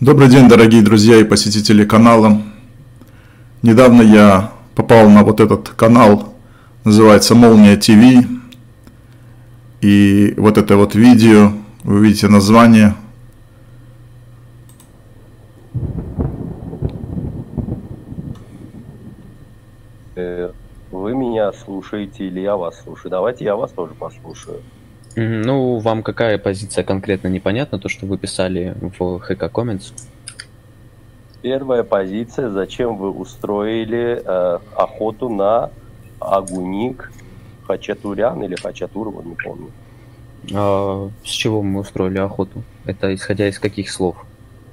Добрый день, дорогие друзья и посетители канала. Недавно я попал на вот этот канал, называется Молния ТВ. И вот это вот видео, вы видите название. Э, Вы меня слушаете или я вас слушаю? Давайте я вас тоже послушаю. Ну, вам какая позиция конкретно непонятна, то, что вы писали в ХК Comments? Первая позиция, зачем вы устроили э, охоту на Агуник Хачатурян или Хачатур, вот не помню. А, с чего мы устроили охоту? Это исходя из каких слов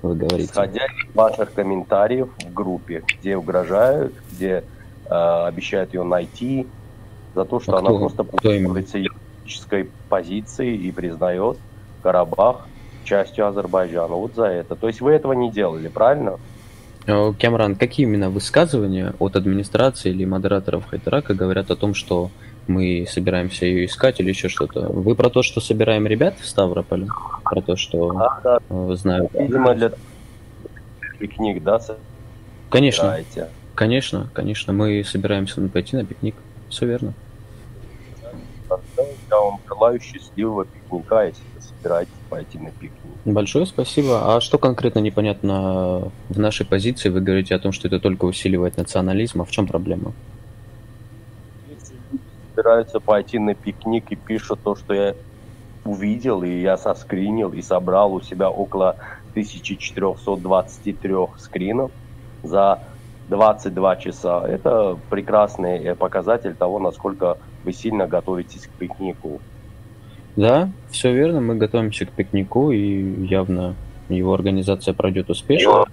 вы говорите? Исходя из ваших комментариев в группе, где угрожают, где э, обещают ее найти, за то, что А она кто- просто кто пользуется юридической позицией и признает Карабах частью Азербайджана. Вот за это. То есть вы этого не делали, правильно? А, Кемран, какие именно высказывания от администрации или модераторов Хайтарака говорят о том, что мы собираемся ее искать или еще что-то? Вы про то, что собираем ребят в Ставрополе? Про то, что Да, да. знаю. Видимо, для пикник, да, Конечно, собираете? конечно, конечно. Мы собираемся пойти на пикник. Все верно. Я вам желаю счастливого пикника, если вы собираетесь пойти на пикник. Большое спасибо. А что конкретно непонятно в нашей позиции? Вы говорите о том, что это только усиливает национализм. А в чем проблема? Если люди собираются пойти на пикник и пишут то, что я увидел, и я соскринил, и собрал у себя около 1423 скринов за 22 часа. Это прекрасный э, показатель того, насколько вы сильно готовитесь к пикнику. Да, все верно. Мы готовимся к пикнику, и явно его организация пройдет успешно.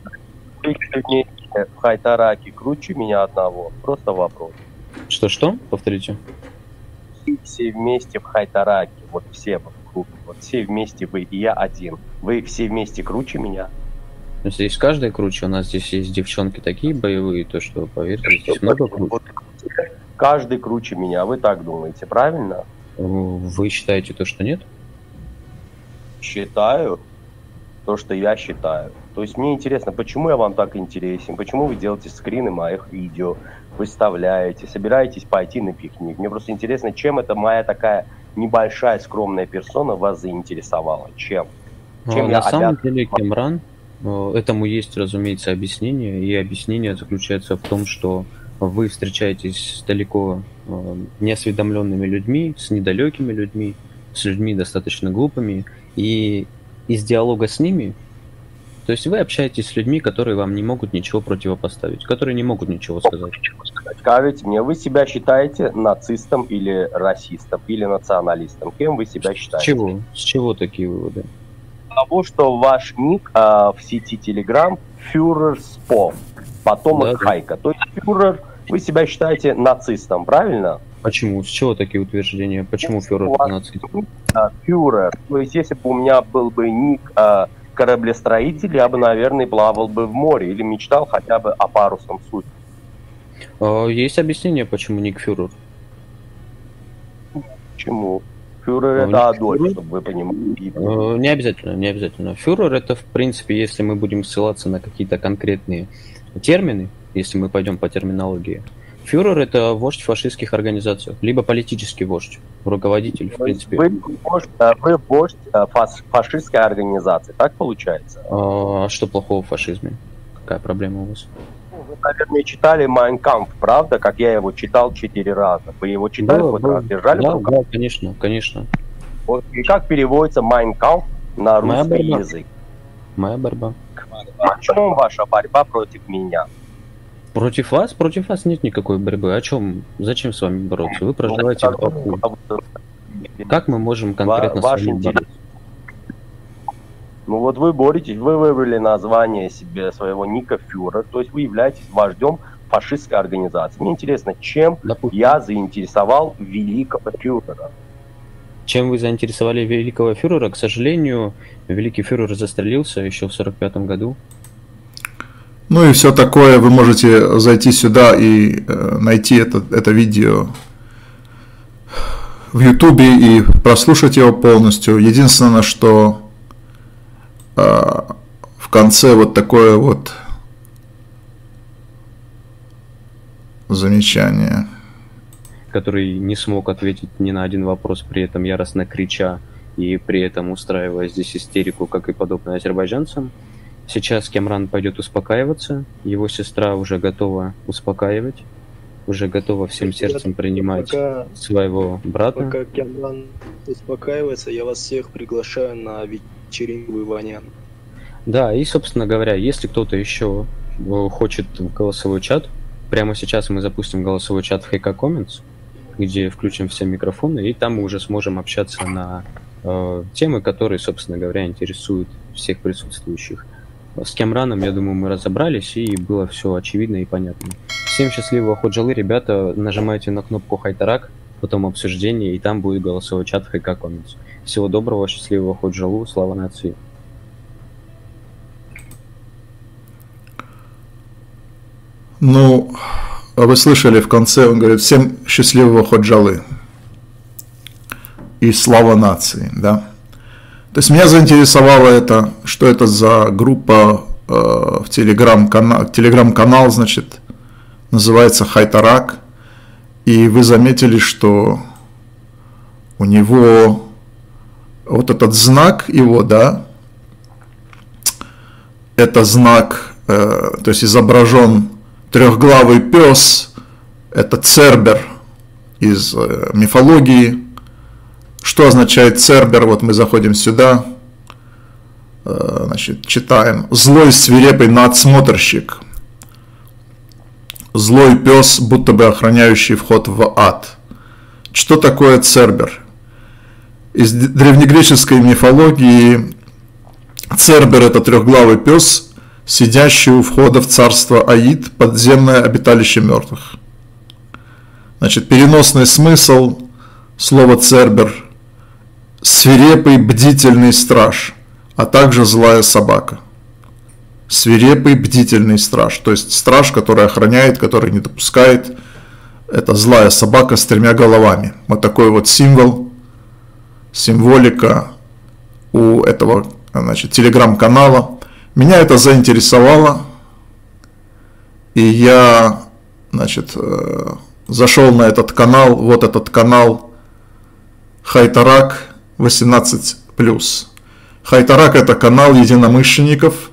В Хайтараке круче меня одного. Просто вопрос. Что-что? Повторите. Все вместе в Хайтараке, вот все в группе, вот все вместе вы и я один. Вы все вместе круче меня? Здесь каждый круче. У нас здесь есть девчонки такие боевые, то что, поверьте, здесь много круче. Вот Каждый круче меня, вы так думаете, правильно? Вы считаете то, что нет? Считаю то, что я считаю. То есть мне интересно, почему я вам так интересен, почему вы делаете скрины моих видео, выставляете, собираетесь пойти на пикник. Мне просто интересно, чем эта моя такая небольшая скромная персона вас заинтересовала, чем? Чем А, я На самом обязан? деле, Кемран, э, этому есть, разумеется, объяснение, и объяснение заключается в том, что вы встречаетесь с далеко э, неосведомленными людьми, с недалекими людьми, с людьми достаточно глупыми, и из диалога с ними, то есть вы общаетесь с людьми, которые вам не могут ничего противопоставить, которые не могут ничего сказать. Скажите мне, вы себя считаете нацистом или расистом, или националистом? Кем вы себя С считаете? чего? С чего такие выводы? того, что ваш ник а, в сети Telegram фюрер Спо, потомок да. Хайка. То есть фюрер, вы себя считаете нацистом, правильно? Почему? С чего такие утверждения? Почему фюрер У вас нацист? а, фюрер. То есть если бы у меня был бы ник а, кораблестроитель, я бы, наверное, плавал бы в море или мечтал хотя бы о парусном судне. Э, Есть объяснение, почему ник фюрер? Почему? Фюрер А, это Адольф, фюрер? чтобы вы понимали. Э, Не обязательно, не обязательно. Фюрер это, в принципе, если мы будем ссылаться на какие-то конкретные термины, если мы пойдем по терминологии, фюрер это вождь фашистских организаций, либо политический вождь, руководитель, в принципе. Вы вождь, вы вождь фас- фашистской организации, так получается? А что плохого в фашизме? Какая проблема у вас? Вы, наверное, читали Kampf, правда? Как я его читал четыре раза. Вы его читали Да, хоть раз? Держали да, да, конечно, конечно. Вот, и как переводится Kampf на Моя русский борьба. язык? Моя борьба. О чем ваша борьба против меня? Против вас? Против вас нет никакой борьбы. О чем? Зачем с вами бороться? Вы проживаете в Баку. Как мы можем конкретно Ва- с вами интерес. бороться? Ну вот вы боретесь, вы выбрали название себе своего ника фюрер, то есть вы являетесь вождем фашистской организации. Мне интересно, чем Допустим. я заинтересовал великого фюрера? Чем вы заинтересовали великого фюрера? К сожалению, великий фюрер застрелился еще в 45 году. Ну и все такое, вы можете зайти сюда и э, найти это, это видео в Ютубе и прослушать его полностью. Единственное, что э, в конце вот такое вот замечание. Который не смог ответить ни на один вопрос, при этом яростно крича и при этом устраивая здесь истерику, как и подобное азербайджанцам. Сейчас Кемран пойдет успокаиваться, его сестра уже готова успокаивать, уже готова всем сердцем принимать пока, своего брата. Пока Кемран успокаивается, я вас всех приглашаю на вечеринку Иванян. Да, и, собственно говоря, если кто-то еще э, хочет голосовой чат, прямо сейчас мы запустим голосовой чат в Хейка Comments, где включим все микрофоны, и там мы уже сможем общаться на э, темы, которые, собственно говоря, интересуют всех присутствующих. С Кемраном, я думаю, мы разобрались, и было все очевидно и понятно. Всем счастливого ходжалы, ребята. Нажимайте на кнопку Хайтарак, потом обсуждение, и там будет голосовой чат Хайка Comments. Всего доброго, счастливого ходжалу, слава нации. Ну, а вы слышали в конце, он говорит, всем счастливого ходжалы и слава нации, да. То есть меня заинтересовало это, что это за группа э, в телеграм-канал, телеграм-канал, значит, называется Хайтарак, и вы заметили, что у него вот этот знак его, да, это знак, э, то есть изображен трехглавый пес, это Цербер из э, мифологии, что означает Цербер? Вот мы заходим сюда, э, значит, читаем. Злой свирепый надсмотрщик. Злой пес, будто бы охраняющий вход в ад. Что такое Цербер? Из древнегреческой мифологии Цербер – это трехглавый пес, сидящий у входа в царство Аид, подземное обиталище мертвых. Значит, переносный смысл слова «цербер» свирепый бдительный страж, а также злая собака. Свирепый бдительный страж, то есть страж, который охраняет, который не допускает. Это злая собака с тремя головами. Вот такой вот символ, символика у этого значит, телеграм-канала. Меня это заинтересовало, и я значит, э, зашел на этот канал, вот этот канал Хайтарак, 18+. Хайтарак – это канал единомышленников,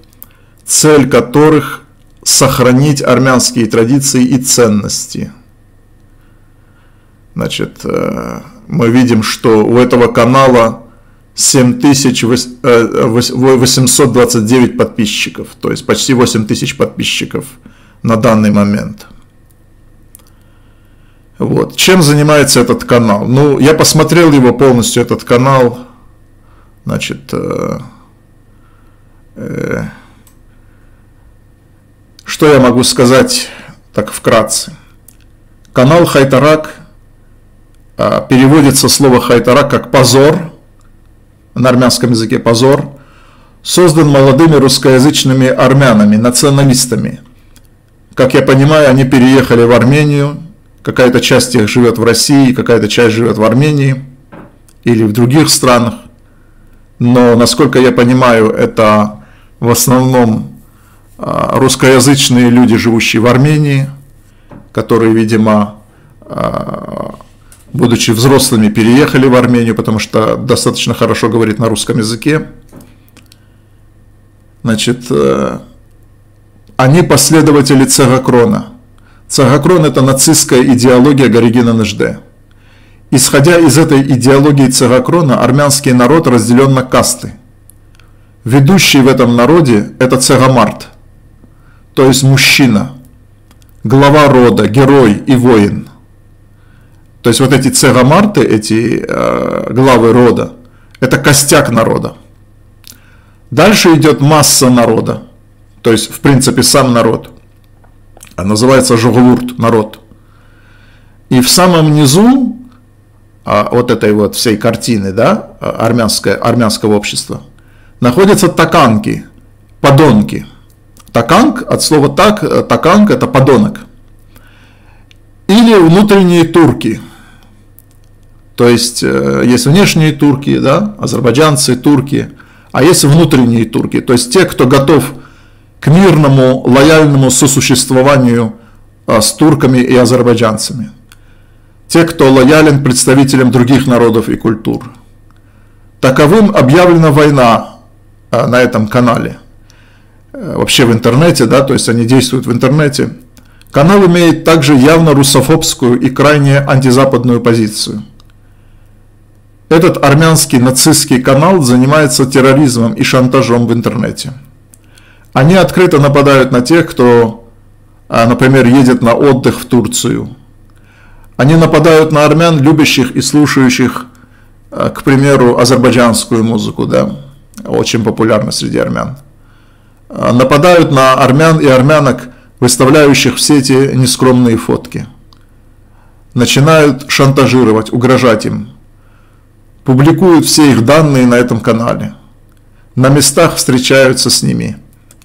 цель которых – сохранить армянские традиции и ценности. Значит, э, мы видим, что у этого канала 7829 подписчиков, то есть почти 8000 подписчиков на данный момент – вот. Чем занимается этот канал? Ну, я посмотрел его полностью, этот канал. Значит, э, э, что я могу сказать так вкратце? Канал Хайтарак э, переводится слово Хайтарак как позор, на армянском языке позор, создан молодыми русскоязычными армянами, националистами. Как я понимаю, они переехали в Армению, какая-то часть их живет в России, какая-то часть живет в Армении или в других странах. Но, насколько я понимаю, это в основном а, русскоязычные люди, живущие в Армении, которые, видимо, а, будучи взрослыми, переехали в Армению, потому что достаточно хорошо говорит на русском языке. Значит, э, они последователи Цегакрона – Цагакрон – это нацистская идеология Горигина Нежде. Исходя из этой идеологии Цагакрона, армянский народ разделен на касты. Ведущий в этом народе – это Цегамарт, то есть мужчина, глава рода, герой и воин. То есть вот эти Цегамарты, эти э, главы рода, это костяк народа. Дальше идет масса народа, то есть в принципе сам народ – называется Жугурт, народ. И в самом низу а, вот этой вот всей картины, да, армянское, армянского общества, находятся таканки, подонки. Таканг, от слова так, таканг это подонок. Или внутренние турки. То есть, э, есть внешние турки, да, азербайджанцы, турки, а есть внутренние турки, то есть те, кто готов к мирному, лояльному сосуществованию а, с турками и азербайджанцами. Те, кто лоялен представителям других народов и культур. Таковым объявлена война а, на этом канале. Э, вообще в интернете, да, то есть они действуют в интернете. Канал имеет также явно русофобскую и крайне антизападную позицию. Этот армянский нацистский канал занимается терроризмом и шантажом в интернете. Они открыто нападают на тех, кто, а, например, едет на отдых в Турцию. Они нападают на армян, любящих и слушающих, а, к примеру, азербайджанскую музыку, да, очень популярна среди армян. А, нападают на армян и армянок, выставляющих в сети нескромные фотки. Начинают шантажировать, угрожать им. Публикуют все их данные на этом канале. На местах встречаются с ними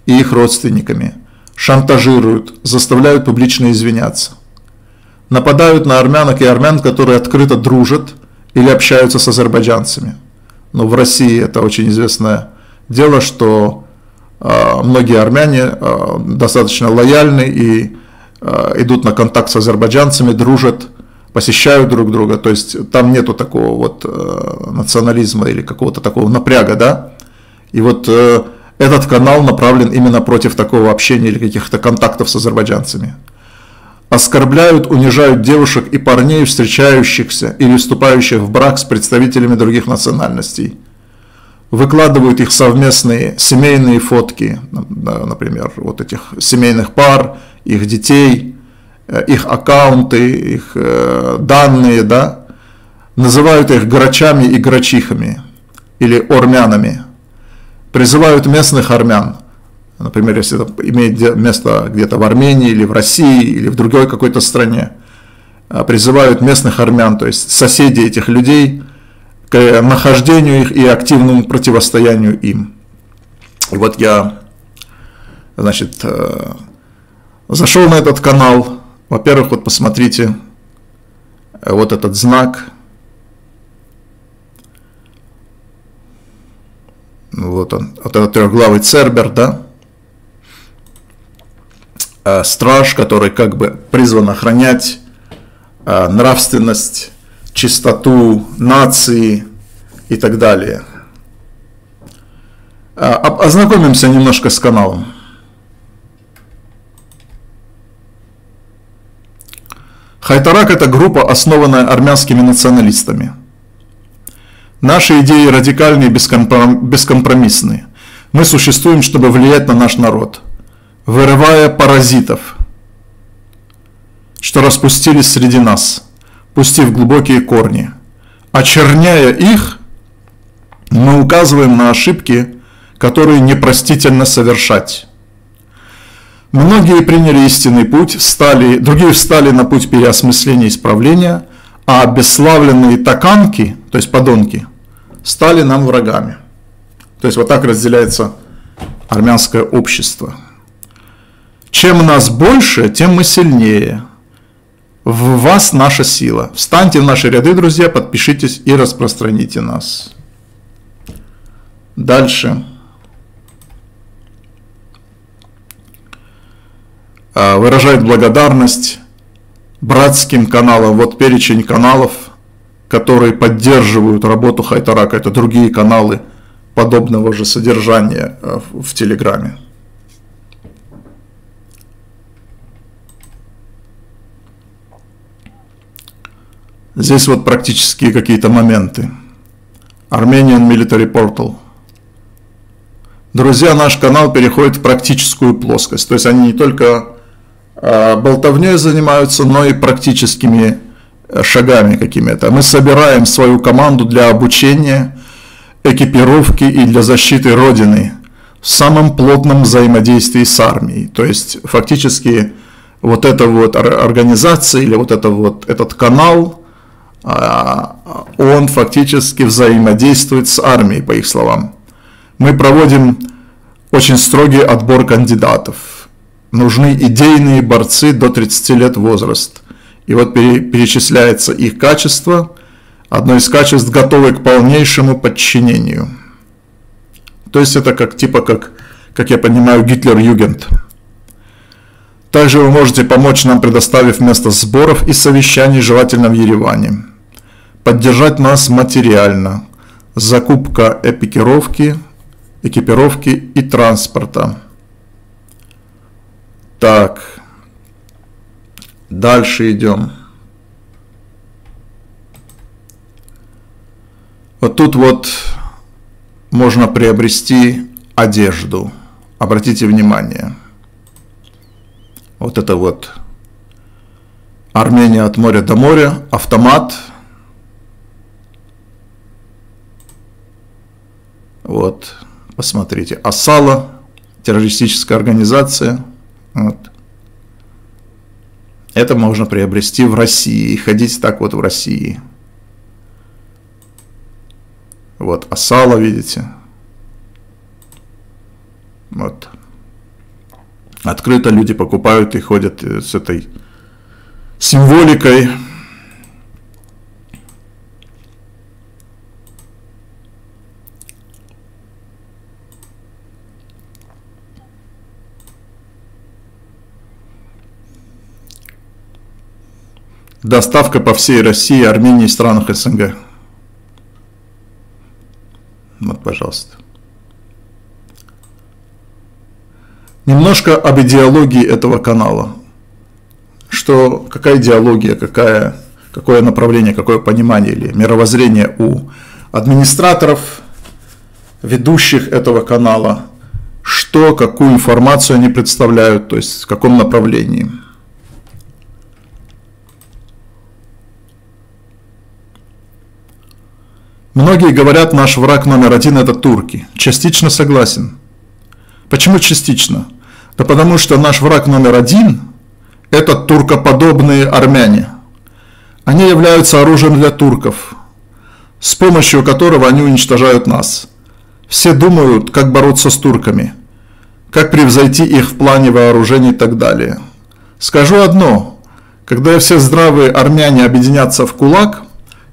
и их родственниками. Шантажируют, заставляют публично извиняться. Нападают на армянок и армян, которые открыто дружат или общаются с азербайджанцами. Но в России это очень известное дело, что а, многие армяне а, достаточно лояльны и а, идут на контакт с азербайджанцами, дружат, посещают друг друга, то есть там нету такого вот национализма или какого-то такого напряга, да, и вот э, этот канал направлен именно против такого общения или каких-то контактов с азербайджанцами. Оскорбляют, унижают девушек и парней, встречающихся или вступающих в брак с представителями других национальностей – выкладывают их совместные семейные фотки, например, вот этих семейных пар, их детей, э, их аккаунты, их э, данные, да, называют их грачами и грачихами или ормянами, призывают местных армян, например, если это имеет место где-то в Армении или в России или в другой какой-то стране, э, призывают местных армян, то есть соседей этих людей – к нахождению их и активному противостоянию им. И вот я, значит, э, зашел на этот канал. Во-первых, вот посмотрите, э, вот этот знак. Вот он, вот этот трехглавый цербер, да? Э, страж, который как бы призван охранять нравственность чистоту нации и так далее. А, ознакомимся немножко с каналом. Хайтарак – это группа, основанная армянскими националистами. Наши идеи радикальные и бескомпромиссные. Мы существуем, чтобы влиять на наш народ, вырывая паразитов, что распустились среди нас – пустив глубокие корни. Очерняя их, мы указываем на ошибки, которые непростительно совершать. Многие приняли истинный путь, встали, другие встали на путь переосмысления и исправления, а бесславленные таканки, то есть подонки, стали нам врагами. То есть вот так разделяется армянское общество. Чем нас больше, тем мы сильнее – в вас наша сила. Встаньте в наши ряды, друзья, подпишитесь и распространите нас. Дальше. А, выражает благодарность братским каналам. Вот перечень каналов, которые поддерживают работу Хайтарака. Это другие каналы подобного же содержания а, в Телеграме. Здесь вот практические какие-то моменты. Armenian Military Portal. Друзья, наш канал переходит в практическую плоскость. То есть они не только э, болтовней занимаются, но и практическими э, шагами какими-то. Мы собираем свою команду для обучения, экипировки и для защиты Родины в самом плотном взаимодействии с армией. То есть фактически вот эта вот организация или вот это вот этот канал – а, он фактически взаимодействует с армией, по их словам. Мы проводим очень строгий отбор кандидатов. Нужны идейные борцы до 30 лет возраст. И вот перечисляется их качество. Одно из качеств готовы к полнейшему подчинению. То есть это как типа как, как я понимаю, Гитлер-Югент. Также вы можете помочь нам, предоставив место сборов и совещаний, желательно в Ереване. Поддержать нас материально. Закупка эпикировки, экипировки и транспорта. Так. Дальше идем. Вот тут вот можно приобрести одежду. Обратите внимание. Вот это вот Армения от моря до моря, автомат. Вот, посмотрите, Асала, террористическая организация. Вот. Это можно приобрести в России ходить так вот в России. Вот, Асала, видите? Вот. Открыто люди покупают и ходят с этой символикой. Доставка по всей России, Армении и странах СНГ. Вот, пожалуйста. Немножко об идеологии этого канала. Что, какая идеология, какая, какое направление, какое понимание или мировоззрение у администраторов, ведущих этого канала, что, какую информацию они представляют, то есть в каком направлении. Многие говорят, наш враг номер один это турки. Частично согласен. Почему частично? Да потому что наш враг номер один – это туркоподобные армяне. Они являются оружием для турков, с помощью которого они уничтожают нас. Все думают, как бороться с турками, как превзойти их в плане вооружений и так далее. Скажу одно, когда все здравые армяне объединятся в кулак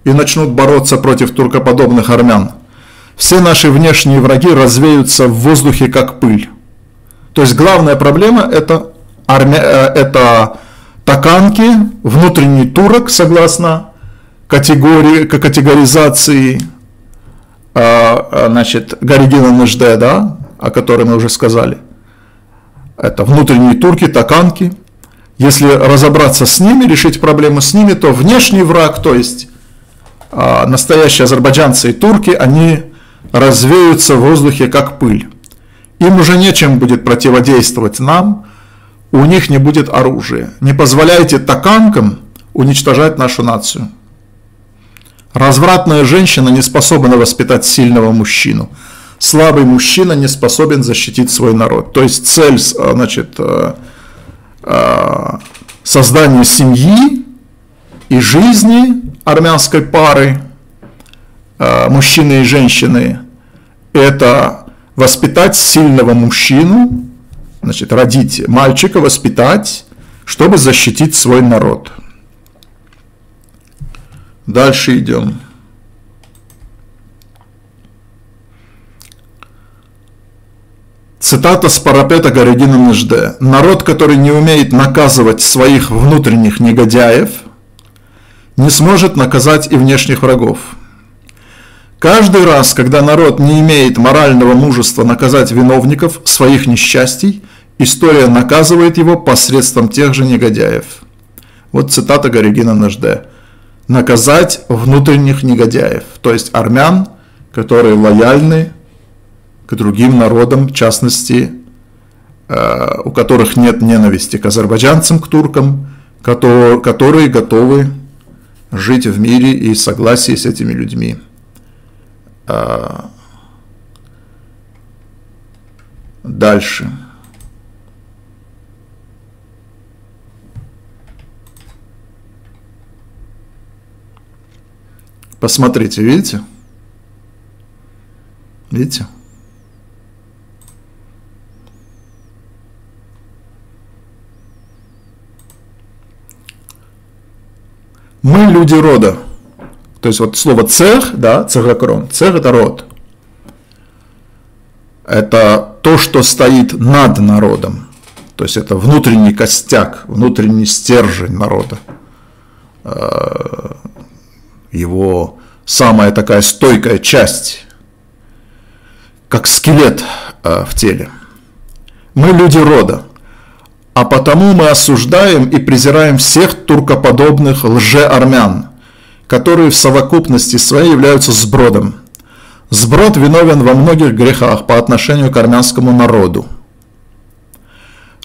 и начнут бороться против туркоподобных армян, все наши внешние враги развеются в воздухе как пыль. То есть главная проблема это, армя, э, это таканки, внутренний турок, согласно категории, категоризации э, значит, Гаригина Нажде, да, о которой мы уже сказали. Это внутренние турки, таканки. Если разобраться с ними, решить проблему с ними, то внешний враг, то есть э, настоящие азербайджанцы и турки, они развеются в воздухе как пыль. Им уже нечем будет противодействовать нам, у них не будет оружия. Не позволяйте таканкам уничтожать нашу нацию. Развратная женщина не способна воспитать сильного мужчину. Слабый мужчина не способен защитить свой народ. То есть цель э, значит, э, э, создания семьи и жизни армянской пары, мужчины и женщины, это воспитать сильного мужчину, значит, родить мальчика, воспитать, чтобы защитить свой народ. Дальше идем. Цитата с парапета Городина Нежде. «Народ, который не умеет наказывать своих внутренних негодяев, не сможет наказать и внешних врагов». Каждый раз, когда народ не имеет морального мужества наказать виновников своих несчастий, история наказывает его посредством тех же негодяев. Вот цитата Горегина Нажде. Наказать внутренних негодяев, то есть армян, которые лояльны к другим народам, в частности, э, у которых нет ненависти к азербайджанцам, к туркам, которые готовы жить в мире и согласии с этими людьми. А, дальше. Посмотрите, видите? Видите? Мы люди рода. То есть вот слово цех, да, цехокрон, цех это род. это то, что стоит над народом. То есть это внутренний костяк, внутренний стержень народа. Э, его самая такая стойкая часть, как скелет э, в теле. Мы люди рода, а потому мы осуждаем и презираем всех туркоподобных лже-армян, которые в совокупности своей являются сбродом. Сброд виновен во многих грехах по отношению к армянскому народу.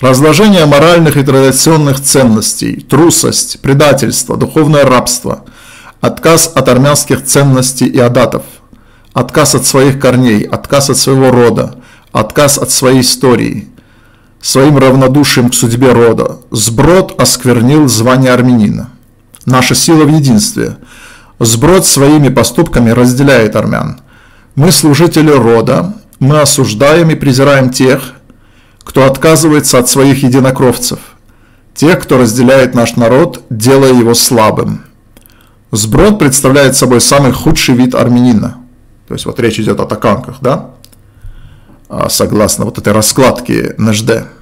Разложение моральных и традиционных ценностей, трусость, предательство, духовное рабство, отказ от армянских ценностей и адатов, отказ от своих корней, отказ от своего рода, отказ от своей истории, своим равнодушием к судьбе рода, сброд осквернил звание армянина. Наша сила в единстве. Сброд своими поступками разделяет армян. Мы служители рода, мы осуждаем и презираем тех, кто отказывается от своих единокровцев, тех, кто разделяет наш народ, делая его слабым. Сброд представляет собой самый худший вид армянина. То есть вот речь идет о таканках, да? А согласно вот этой раскладке НЖД.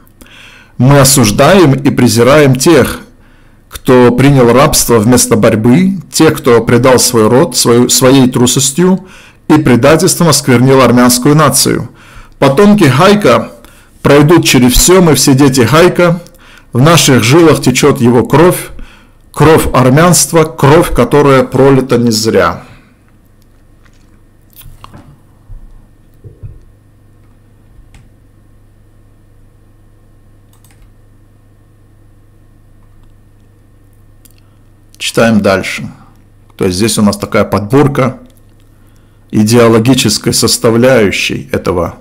Мы осуждаем и презираем тех, кто принял рабство вместо борьбы, тех, кто предал свой род свою, своей трусостью и предательством осквернил армянскую нацию. Потомки Хайка пройдут через все мы, все дети Хайка, в наших жилах течет его кровь, кровь армянства, кровь, которая пролита не зря. Читаем дальше. То есть здесь у нас такая подборка идеологической составляющей этого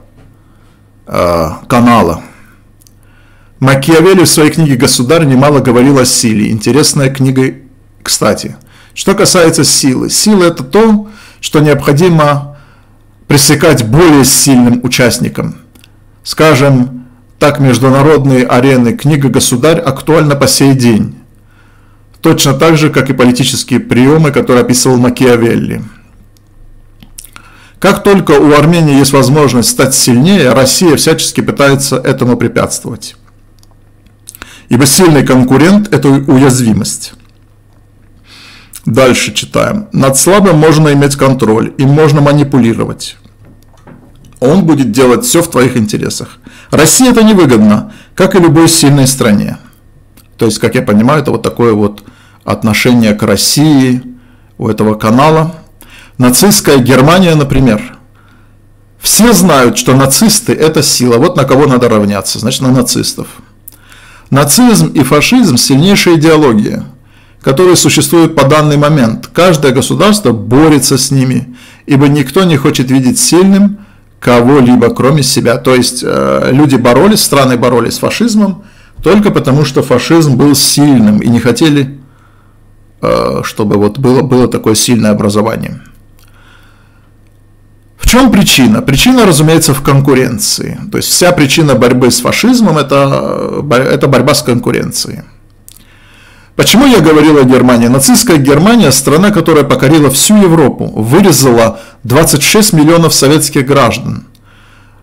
Э, канала. Макиавелли в своей книге «Государь» немало говорил о силе. Интересная книга, кстати. Что касается силы. Сила – это то, что необходимо пресекать более сильным участникам. Скажем, так международные арены книга «Государь» актуальна по сей день. Точно так же, как и политические приемы, которые описывал Макиавелли. Как только у Армении есть возможность стать сильнее, Россия всячески пытается этому препятствовать. Ибо сильный конкурент – это уязвимость. Дальше читаем. Над слабым можно иметь контроль, им можно манипулировать. Он будет делать все в твоих интересах. России это невыгодно, как и любой сильной стране. То есть, как я понимаю, это вот такое вот отношение к России у этого канала – Нацистская Германия, например. Все знают, что нацисты – это сила. Вот на кого надо равняться, значит, на нацистов. Нацизм и фашизм – сильнейшая идеология, которая существует по данный момент. Каждое государство борется с ними, ибо никто не хочет видеть сильным кого-либо, кроме себя. То есть э, люди боролись, страны боролись с фашизмом только потому, что фашизм был сильным и не хотели, чтобы вот было, было такое сильное образование чем причина? Причина, разумеется, в конкуренции. То есть вся причина борьбы с фашизмом это, это борьба с конкуренцией. Почему я говорил о Германии? Нацистская Германия – страна, которая покорила всю Европу, вырезала 26 миллионов советских граждан,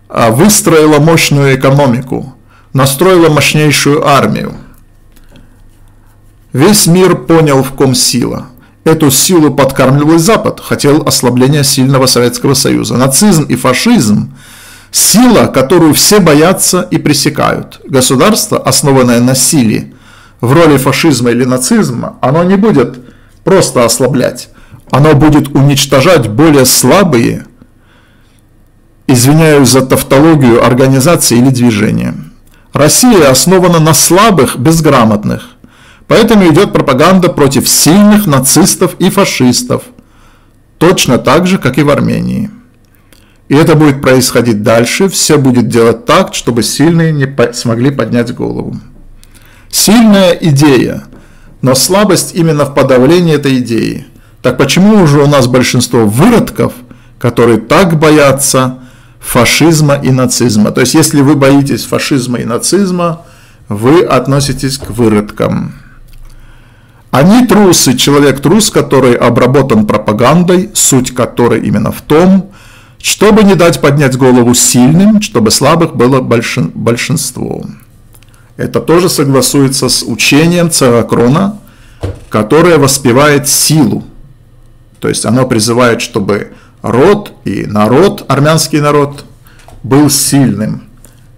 а выстроила мощную экономику, настроила мощнейшую армию. Весь мир понял, в ком сила – Эту силу подкармливал Запад, хотел ослабления сильного Советского Союза. Нацизм и фашизм – сила, которую все боятся и пресекают. Государство, основанное на силе, в роли фашизма или нацизма, оно не будет просто ослаблять, оно будет уничтожать более слабые, извиняюсь за тавтологию, организации или движения. Россия основана на слабых, безграмотных – Поэтому идет пропаганда против сильных нацистов и фашистов, точно так же, как и в Армении. И это будет происходить дальше, все будет делать так, чтобы сильные не смогли поднять голову. Сильная идея, но слабость именно в подавлении этой идеи. Так почему уже у нас большинство выродков, которые так боятся фашизма и нацизма? То есть, если вы боитесь фашизма и нацизма, вы относитесь к выродкам. Они трусы, человек трус, который обработан пропагандой, суть которой именно в том, чтобы не дать поднять голову сильным, чтобы слабых было большин, большинство. Это тоже согласуется с учением Церакрона, которое воспевает силу. То есть оно призывает, чтобы род и народ, армянский народ, был сильным,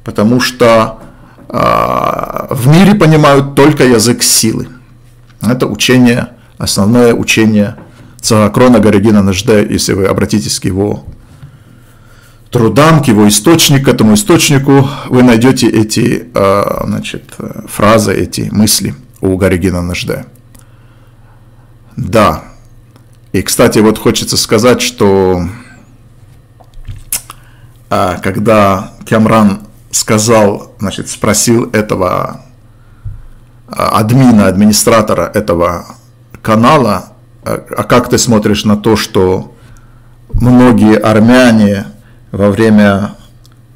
потому что э, в мире понимают только язык силы. Это учение, основное учение Цагакрона Горегина Нажде, если вы обратитесь к его трудам, к его источнику, к этому источнику, вы найдете эти э, значит, фразы, эти мысли у Горегина Нажде. Да. И, кстати, вот хочется сказать, что а, когда Кямран сказал, значит, спросил этого админа, администратора этого канала, а, а как ты смотришь на то, что многие армяне во время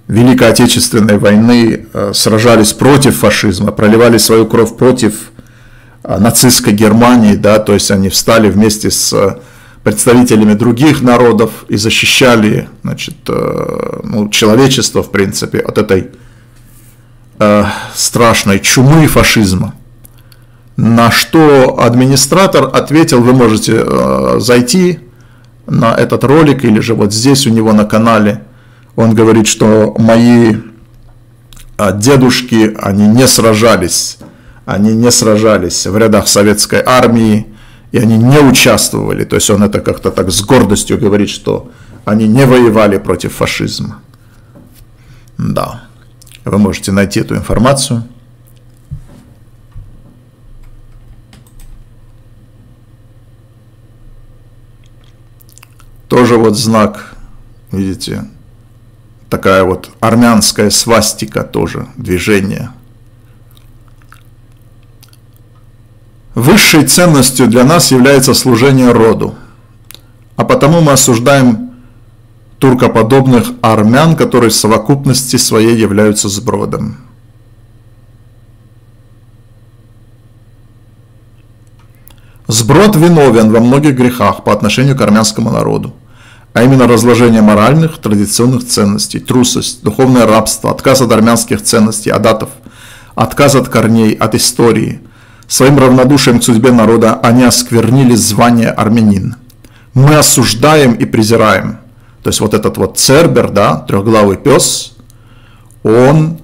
Великой Отечественной войны а, сражались против фашизма, проливали свою кровь против нацистской Германии, да, то есть они встали вместе с представителями других народов и защищали значит, э, ну, человечество, в принципе, от этой э, страшной чумы фашизма. На что администратор ответил, вы можете э, зайти на этот ролик или же вот здесь у него на канале. Он говорит, что мои э, дедушки, они не сражались, они не сражались в рядах советской армии, и они не участвовали. То есть он это как-то так с гордостью говорит, что они не воевали против фашизма. Да, вы можете найти эту информацию. Тоже вот знак, видите, такая вот армянская свастика тоже, движение – Высшей ценностью для нас является служение роду, а потому мы осуждаем туркоподобных армян, которые в совокупности своей являются сбродом. Сброд виновен во многих грехах по отношению к армянскому народу, а именно разложение моральных, традиционных ценностей, трусость, духовное рабство, отказ от армянских ценностей, адатов, отказ от корней, от истории – Своим равнодушием к судьбе народа они осквернили звание армянин. Мы осуждаем и презираем. То есть вот этот вот цербер, да, трехглавый пес, он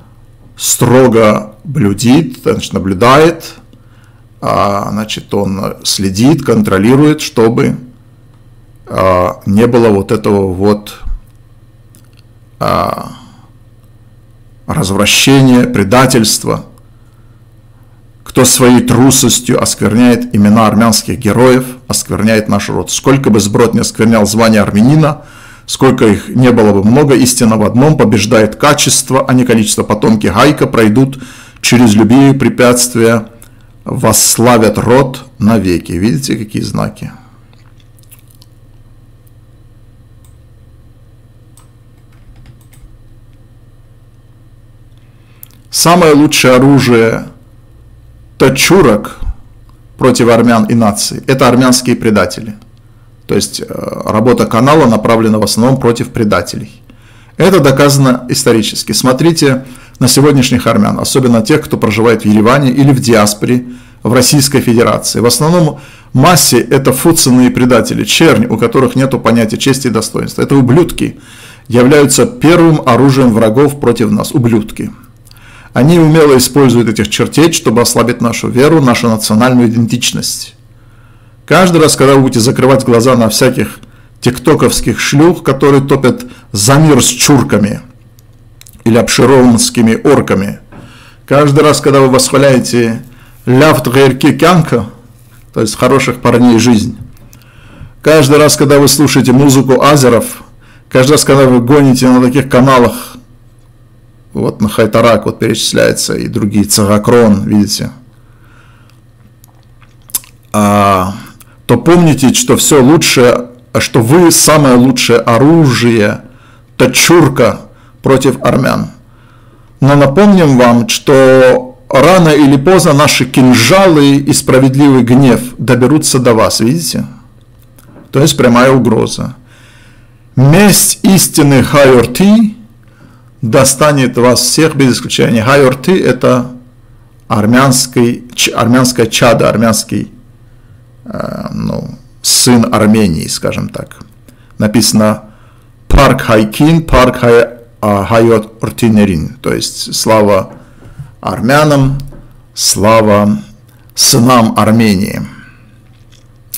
строго блюдит, значит, наблюдает, а, значит, он следит, контролирует, чтобы а, не было вот этого вот а, развращения, предательства – кто своей трусостью оскверняет имена армянских героев, оскверняет наш род. Сколько бы сброд не осквернял звание армянина, сколько их не было бы много, истина в одном побеждает качество, а не количество. Потомки Гайка пройдут через любые препятствия, восславят род навеки. Видите, какие знаки? Самое лучшее оружие тачурок против армян и нации – это армянские предатели. То есть э, работа канала направлена в основном против предателей. Это доказано исторически. Смотрите на сегодняшних армян, особенно тех, кто проживает в Ереване или в диаспоре в Российской Федерации. В основном массе это фуцинные предатели, чернь, у которых нет понятия чести и достоинства. Это ублюдки являются первым оружием врагов против нас, ублюдки. Они умело используют этих чертей, чтобы ослабить нашу веру, нашу национальную идентичность. Каждый раз, когда вы будете закрывать глаза на всяких тиктоковских шлюх, которые топят за мир с чурками или обширонскими орками, каждый раз, когда вы восхваляете ляфт гайрки кянка, то есть хороших парней жизнь, каждый раз, когда вы слушаете музыку азеров, каждый раз, когда вы гоните на таких каналах вот на Хайтарак вот перечисляется и другие, Цагакрон, видите. А, то помните, что все лучшее, что вы самое лучшее оружие, тачурка против армян. Но напомним вам, что рано или поздно наши кинжалы и справедливый гнев доберутся до вас, видите? То есть прямая угроза. Месть истины Хайорти достанет вас всех без исключения. Хайорти это армянский, армянская чада, армянский э, ну, сын Армении, скажем так. Написано Փառք Հայքին, Փառք Հայ Որդիներին, то есть слава армянам, слава сынам Армении.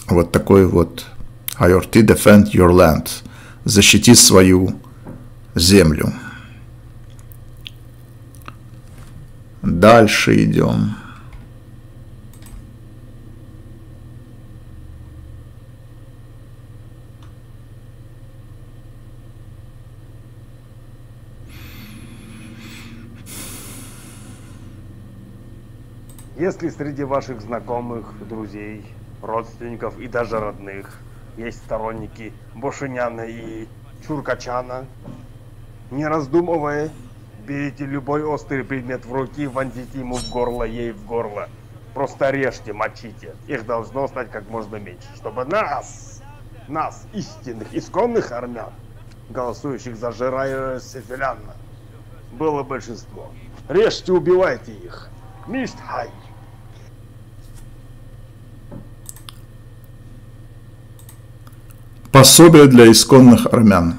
Вот такой вот Հայորդի Defend Your Land, защити свою землю. Дальше идем. Если среди ваших знакомых, друзей, родственников и даже родных есть сторонники Бошиняна и Чуркачана, не раздумывая, берите любой острый предмет в руки, вонзите ему в горло, ей в горло. Просто режьте, мочите. Их должно стать как можно меньше, чтобы нас, нас, истинных, исконных армян, голосующих за Жирайра Сефеляна, было большинство. Режьте, убивайте их. Мист хай. Пособие для исконных армян.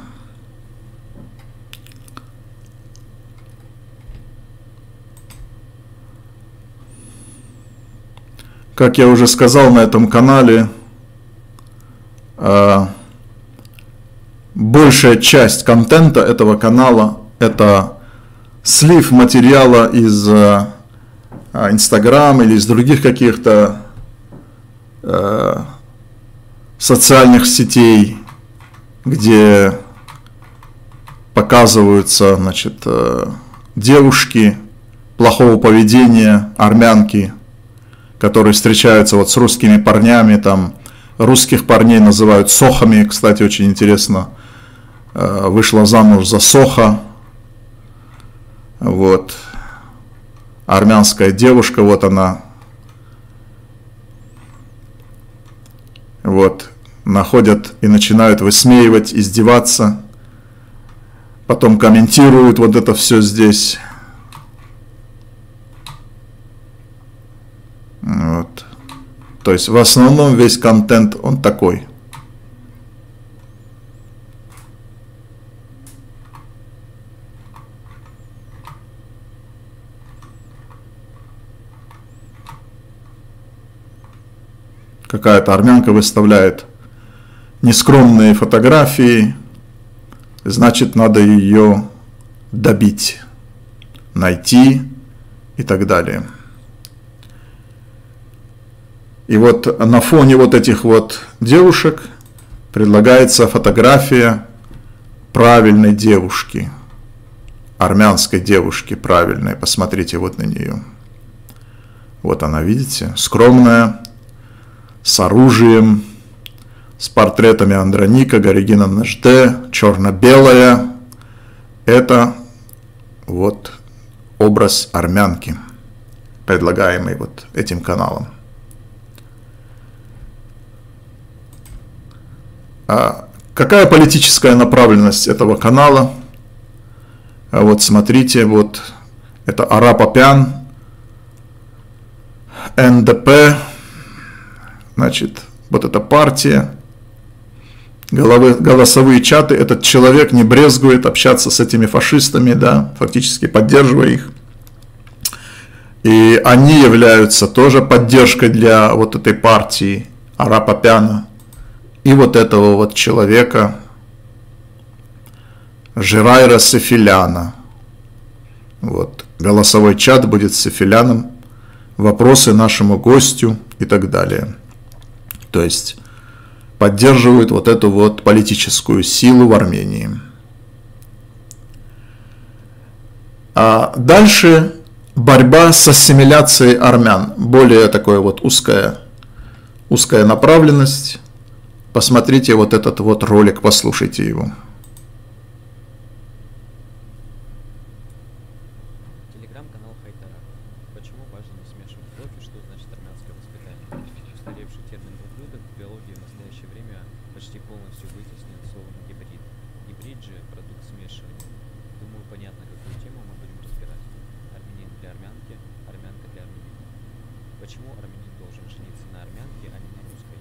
Как я уже сказал на этом канале, а, большая часть контента этого канала – это слив материала из а, Инстаграм или из других каких-то а, социальных сетей, где показываются значит, э, девушки плохого поведения, армянки, которые встречаются вот с русскими парнями, там русских парней называют сохами, кстати, очень интересно, э, вышла замуж за соха, вот, армянская девушка, вот она вот, находят и начинают высмеивать, издеваться, потом комментируют вот это все здесь. Вот. То есть в основном весь контент он такой – какая-то армянка выставляет нескромные фотографии, значит, надо ее добить, найти и так далее. И вот на фоне вот этих вот девушек предлагается фотография правильной девушки, армянской девушки правильной. Посмотрите вот на нее. Вот она, видите, скромная, с оружием, с портретами Андроника, Горегина Нажде, черно-белая. Это вот образ армянки, предлагаемый вот этим каналом. А какая политическая направленность этого канала? А вот смотрите, вот это Арапапян, НДП, Значит, вот эта партия, головы, голосовые чаты, этот человек не брезгует общаться с этими фашистами, да, фактически поддерживая их. И они являются тоже поддержкой для вот этой партии Арапапяна и вот этого вот человека Жирайра Сефиляна. Вот, голосовой чат будет с Сефиляном, вопросы нашему гостю и так далее то есть поддерживают вот эту вот политическую силу в Армении. А дальше борьба с ассимиляцией армян, более такое вот узкая, узкая направленность. Посмотрите вот этот вот ролик, послушайте его. устаревший термин «ублюдок» в биологии в настоящее время почти полностью вытеснен словом «гибрид». Речь же продукт смешивания. Думаю, понятно, какую тему мы будем разбирать. Армянин для армянки, армянка для армянина. Почему армянин должен жениться на армянке, а не на русской?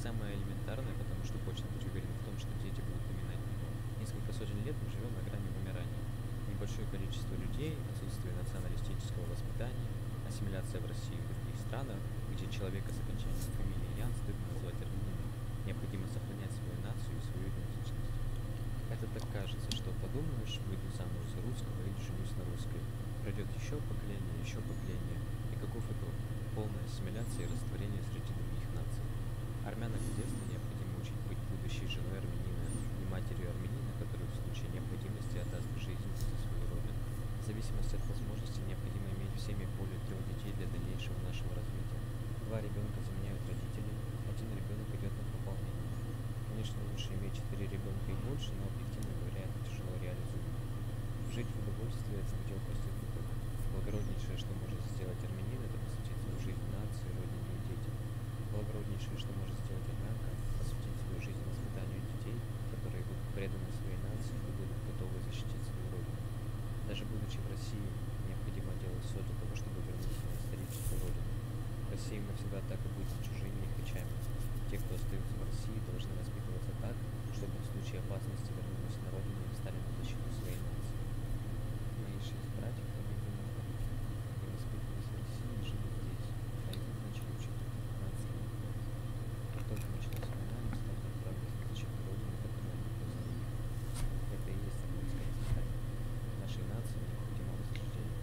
Самое элементарное, потому что хочет быть уверен в том, что дети будут поминать его. Несколько сотен лет мы живем на грани вымирания. Небольшое количество людей, отсутствие националистического воспитания, ассимиляция в России и других странах, где человека с окончанием фамилии Ян стыдно называть армянином. Необходимо сохранять свою нацию и свою идентичность. Это так кажется, что подумаешь, выйду замуж за русского и женюсь на русской. Пройдет еще поколение, еще поколение. И каков итог? Полная ассимиляция и растворение среди других наций. Армянок с детства необходимо учить быть будущей женой армянина и матерью армянина, который в случае необходимости отдаст жизнь за свою родину. В зависимости от возможности необходимо иметь в семье более трех детей для дальнейшего нашего развития. Два ребенка заменяют родителей, один ребенок идет на пополнение. Конечно, лучше иметь четыре ребенка и больше, но объективно говоря, это тяжело реализуемо. Жить в удовольствии – это удел проституток. Благороднейшее, что может сделать армянин, это посвятить свою жизнь нации, родине и детям. Благороднейшее, что может сделать армянка – посвятить свою жизнь воспитанию детей, которые будут преданы своей нации и будут готовы защитить свою родину. Даже будучи в России, необходимо делать все для того, чтобы вернуться на историческую родину. В России мы всегда так и будем чужими нехачами. Те, кто остаются в России, должны воспитываться так, чтобы в случае опасности вернулись на родину и встали на защиту своей нации. Мои шесть братьев погибли на фронте. Они воспитывались в России и жили здесь, а их начали учить только 15 лет. Как только началась война, они стали отправлять на защиту родины, которую они познали. Это и есть армянская цитадель. Нашей нации необходимо возрождение.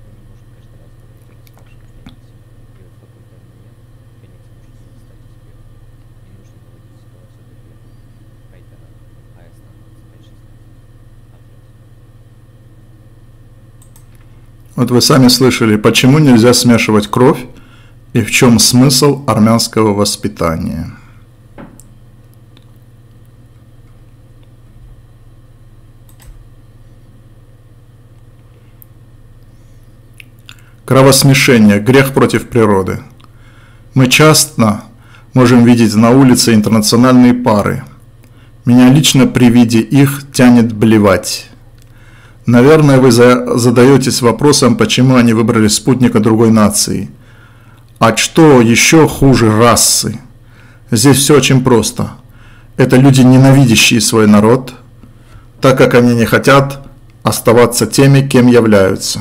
Мы не можем каждый раз говорить о восставшем Фениксе. И вот в какой-то момент Феникс может не стать успехом. Не нужно доводить ситуацию до первого. Кайтара. Аястан. Спейшистан. Атлас. Вот вы сами слышали, почему нельзя смешивать кровь и в чем смысл армянского воспитания. Кровосмешение – грех против природы. Мы часто можем видеть на улице интернациональные пары. Меня лично при виде их тянет блевать. Наверное, вы за- задаетесь вопросом, почему они выбрали спутника другой нации. А что еще хуже расы? Здесь все очень просто. Это люди, ненавидящие свой народ, так как они не хотят оставаться теми, кем являются.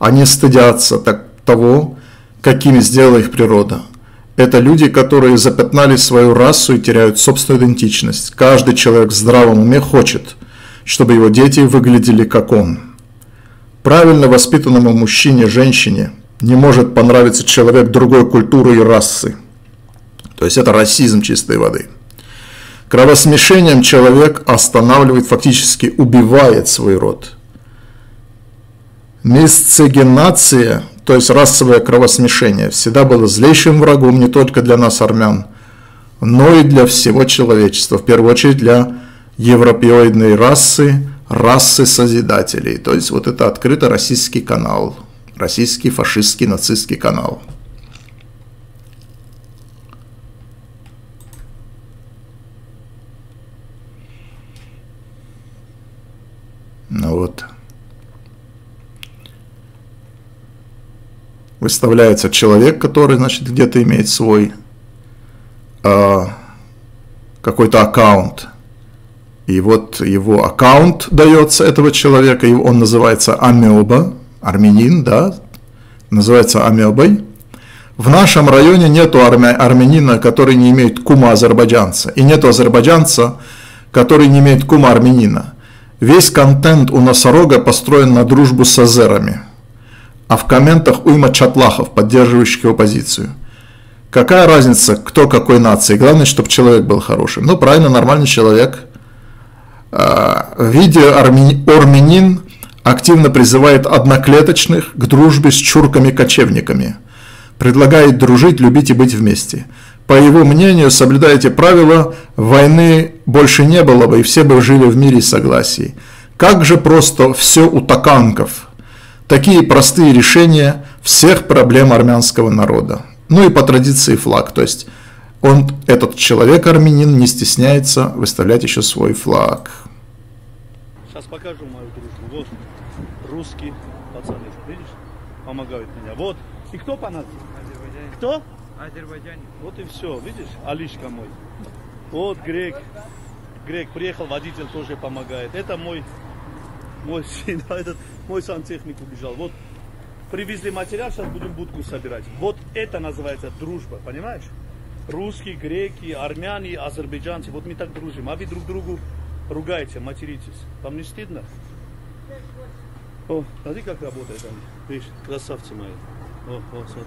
Они стыдятся так, того, какими сделала их природа. Это люди, которые запятнали свою расу и теряют собственную идентичность. Каждый человек в здравом уме хочет, чтобы его дети выглядели как он. Правильно воспитанному мужчине, женщине не может понравиться человек другой культуры и расы. То есть это расизм чистой воды. Кровосмешением человек останавливает, фактически убивает свой род. Мисцигенация, то есть расовое кровосмешение, всегда было злейшим врагом не только для нас, армян, но и для всего человечества, в первую очередь для европеоидной расы, расы Созидателей. То есть вот это открыто российский канал, российский фашистский нацистский канал. Ну вот. Выставляется человек, который, значит, где-то имеет свой э, какой-то аккаунт. И вот его аккаунт дается этого человека, и он называется Амеба, армянин, да, называется Амебой. В нашем районе нету армя, армянина, который не имеет кума азербайджанца, и нету азербайджанца, который не имеет кума армянина. Весь контент у носорога построен на дружбу с азерами, а в комментах уйма чатлахов, поддерживающих его позицию. Какая разница, кто какой нации? Главное, чтобы человек был хорошим. Ну, правильно, нормальный человек. Видео армянин активно призывает одноклеточных к дружбе с чурками-кочевниками. Предлагает дружить, любить и быть вместе. По его мнению, соблюдая эти правила, войны больше не было бы, и все бы жили в мире и согласии. Как же просто все у таканков. Такие простые решения всех проблем армянского народа. Ну и по традиции флаг, то есть он, этот человек армянин не стесняется выставлять еще свой флаг. покажу мою дружбу. Вот русский пацаны, видишь, помогают меня. Вот. И кто по нас? Кто? Азербайджане. Вот и все, видишь, Алишка мой. Вот грек. Грек приехал, водитель тоже помогает. Это мой, мой сын, а этот мой сантехник убежал. Вот привезли материал, сейчас будем будку собирать. Вот это называется дружба, понимаешь? Русские, греки, армяне, азербайджанцы, вот мы так дружим. А вы друг другу ругаете, материтесь. Вам не стыдно? О, смотри, как работает они. Видишь, красавцы мои. О, о, смотри.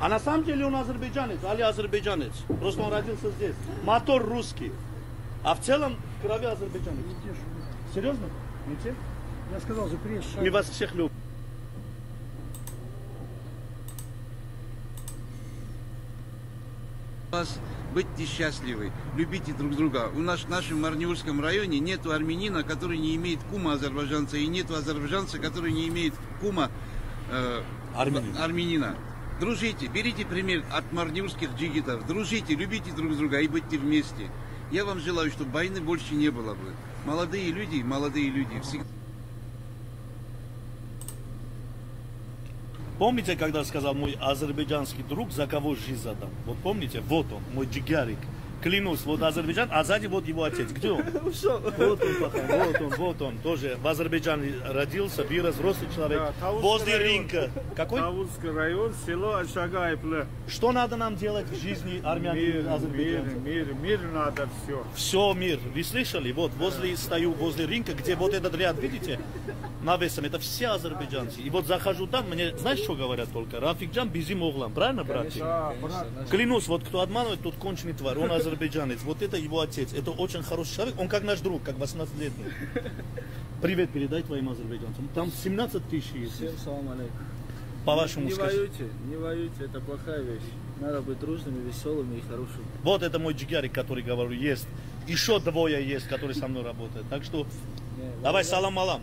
А на самом деле он азербайджанец, Али азербайджанец. Просто он родился здесь. Мотор русский. А в целом крови азербайджанец. Серьезно? Не те? Я сказал приезжай. Мы вас всех любим. Вас будьте счастливы, любите друг друга. У нас в нашем Марниурском районе нет армянина, который не имеет кума азербайджанца, и нет азербайджанца, который не имеет кума э, Армянина. армянина. Дружите, берите пример от марниурских джигитов, дружите, любите друг друга и будьте вместе. Я вам желаю, чтобы войны больше не было бы. Молодые люди, молодые люди, всегда Помните, когда сказал мой азербайджанский друг, за кого жизнь задам? Вот помните? Вот он, мой джигарик. Клянусь, вот Азербайджан, а сзади вот его отец. Где он? Вот он, пахан, вот он, вот он. Тоже в Азербайджане родился, вырос, взрослый человек. Да, Тавузский Возле район. ринка. Какой? Тавузский район, село Ашагайпле. Что надо нам делать в жизни армян Мир, мир, азербайджанцев? мир, мир надо все. Все мир. Вы слышали? Вот возле стою, возле ринка, где вот этот ряд, видите, навесом, это все азербайджанцы. И вот захожу там, мне, знаешь, что говорят только? Рафикджан безим оглам. Правильно, братья? Клянусь, вот кто обманывает, тот конченый тварь. Он азербайджанец. Вот это его отец. Это очень хороший человек. Он как наш друг, как 18-летний. Привет передай твоим азербайджанцам. Там 17 тысяч есть. Всем салам алейкум. По-вашему Не скажи. воюйте, не воюйте, это плохая вещь. Надо быть дружными, веселыми и хорошими. Вот это мой джигарик, который говорю, есть. Еще двое есть, которые со мной работают. Так что, давай ва- салам малам.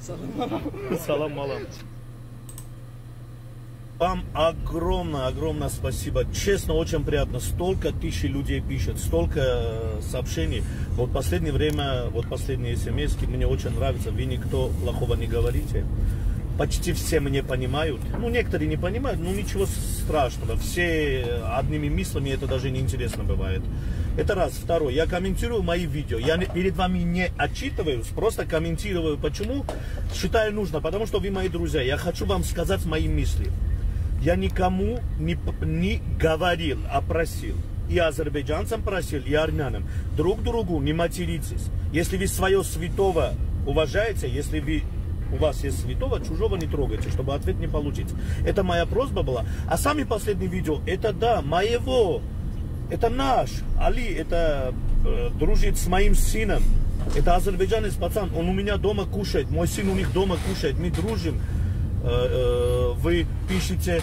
Салам. Салам малам. Вам огромное, огромное спасибо. Честно, очень приятно. Столько тысяч людей пишет, столько э, сообщений. Вот последнее время, вот последние смс мне очень нравится. Вы никто плохого не говорите. Почти все меня понимают. Ну, некоторые не понимают, ну ничего страшного. Все одними мыслями, это даже не интересно бывает. Это раз. Второй. Я комментирую мои видео. Я перед вами не отчитываюсь, просто комментирую. Почему? Считаю нужно. Потому что вы мои друзья. Я хочу вам сказать мои мысли. Я никому не, не говорил, а просил. И азербайджанцам просил, и армянам. Друг другу не материтесь. Если вы свое святого уважаете, если вы у вас есть святого, чужого не трогайте, чтобы ответ не получить. Это моя просьба была. А сами последние видео, это да, моего. Это наш. Али, это э, дружит с моим сыном. Это азербайджанец пацан. Он у меня дома кушает. Мой сын у них дома кушает. Мы дружим. Э, э, вы пишете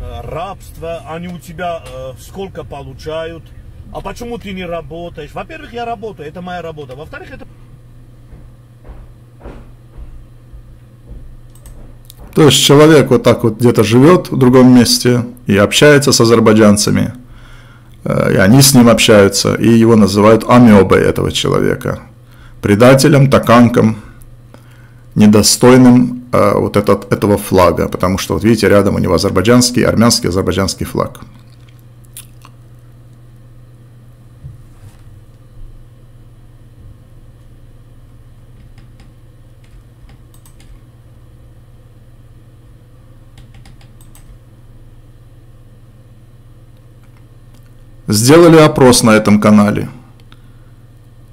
э, рабство, они у тебя э, сколько получают. А почему ты не работаешь? Во-первых, я работаю, это моя работа. Во-вторых, это То есть человек вот так вот где-то живет в другом месте и общается с азербайджанцами, э, и они с ним общаются, и его называют амебой этого человека, предателем, таканком, недостойным э, вот этот, этого флага, потому что вот видите рядом у него азербайджанский, армянский, азербайджанский флаг. Сделали опрос на этом канале.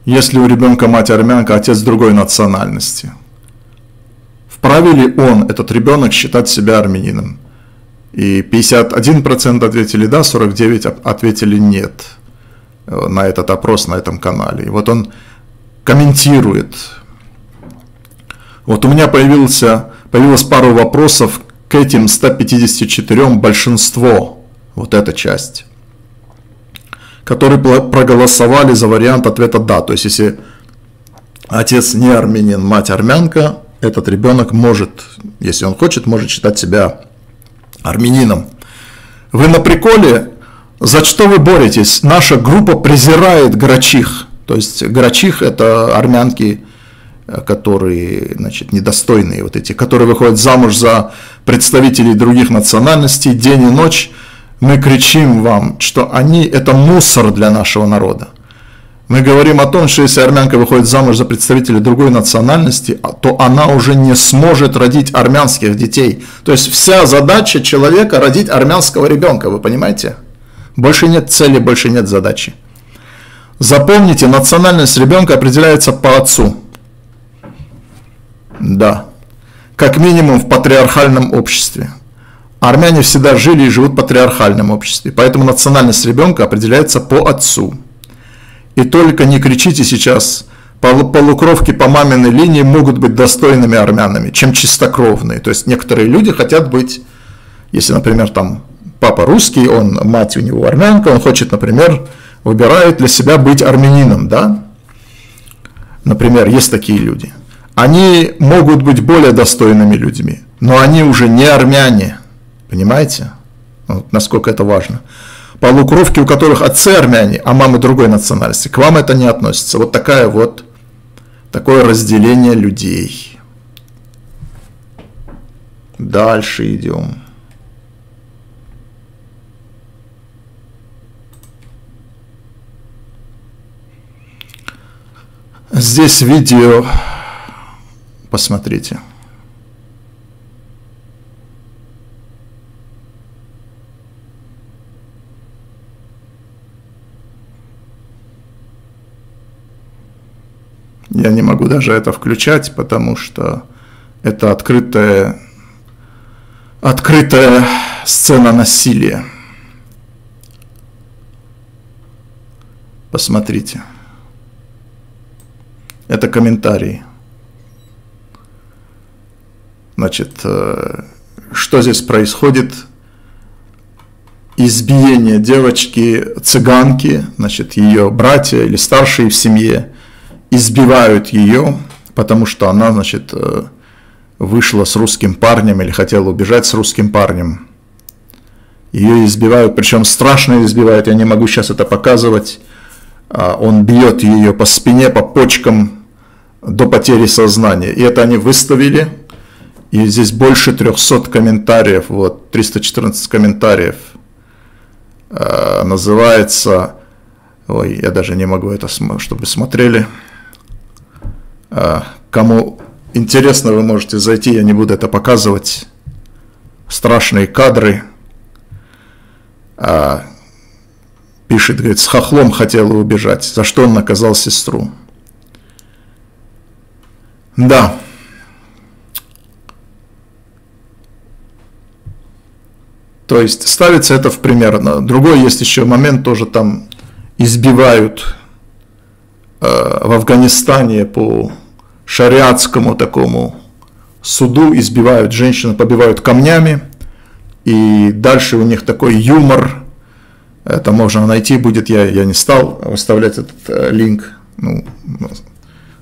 Если у ребенка мать армянка, отец другой национальности. Вправе ли он, этот ребенок, считать себя армянином? И 51% ответили да, 49% от- ответили нет э, на этот опрос на этом канале. И вот он комментирует. Вот у меня появился, появилось пару вопросов к этим 154 большинство, вот эта часть которые проголосовали за вариант ответа «да». То есть, если отец не армянин, мать армянка, этот ребенок может, если он хочет, может считать себя армянином. Вы на приколе? За что вы боретесь? Наша группа презирает грачих. То есть грачих это армянки, которые, значит, недостойные, вот эти, которые выходят замуж за представителей других национальностей день и ночь, мы кричим вам, что они – это мусор для нашего народа. Мы говорим о том, что если армянка выходит замуж за представителя другой национальности, а, то она уже не сможет родить армянских детей. То есть вся задача человека родить армянского ребенка, вы понимаете? Больше нет цели, больше нет задачи. Запомните, национальность ребенка определяется по отцу. Да. Как минимум в патриархальном обществе. Армяне всегда жили и живут в патриархальном обществе. Поэтому национальность ребенка определяется по отцу. И только не кричите сейчас, полукровки по маминой линии могут быть достойными армянами, чем чистокровные. То есть некоторые люди хотят быть, если, например, там папа русский, он, мать у него армянка, он хочет, например, выбирает для себя быть армянином, да? Например, есть такие люди. Они могут быть более достойными людьми, но они уже не армяне, понимаете? Вот насколько это важно полукровки, у которых отцы армяне, а мамы другой национальности. К вам это не относится. Вот такая вот, такое разделение людей. Дальше идем. Здесь видео, посмотрите. Я не могу даже это включать, потому что это открытая, открытая сцена насилия. Посмотрите. Это комментарии. Значит, э, что здесь происходит? Избиение девочки цыганки, значит, ее братья или старшие в семье – избивают ее, потому что она, значит, э, вышла с русским парнем или хотела убежать с русским парнем. Ее избивают, причем страшно избивают, я не могу сейчас это показывать. А, он бьет ее по спине, по почкам до потери сознания. И это они выставили. И здесь больше 300 комментариев, вот 314 комментариев. А, называется, ой, я даже не могу это, чтобы смотрели. А, кому интересно, вы можете зайти, я не буду это показывать. Страшные кадры. А, пишет, говорит, с хохлом хотела убежать, за что он наказал сестру. Да. То есть ставится это в пример. Другой есть еще момент, тоже там избивают э, в Афганистане по шариатскому такому суду, избивают женщину, побивают камнями, и дальше у них такой юмор, это можно найти будет, я, я не стал выставлять этот э, линк, ну,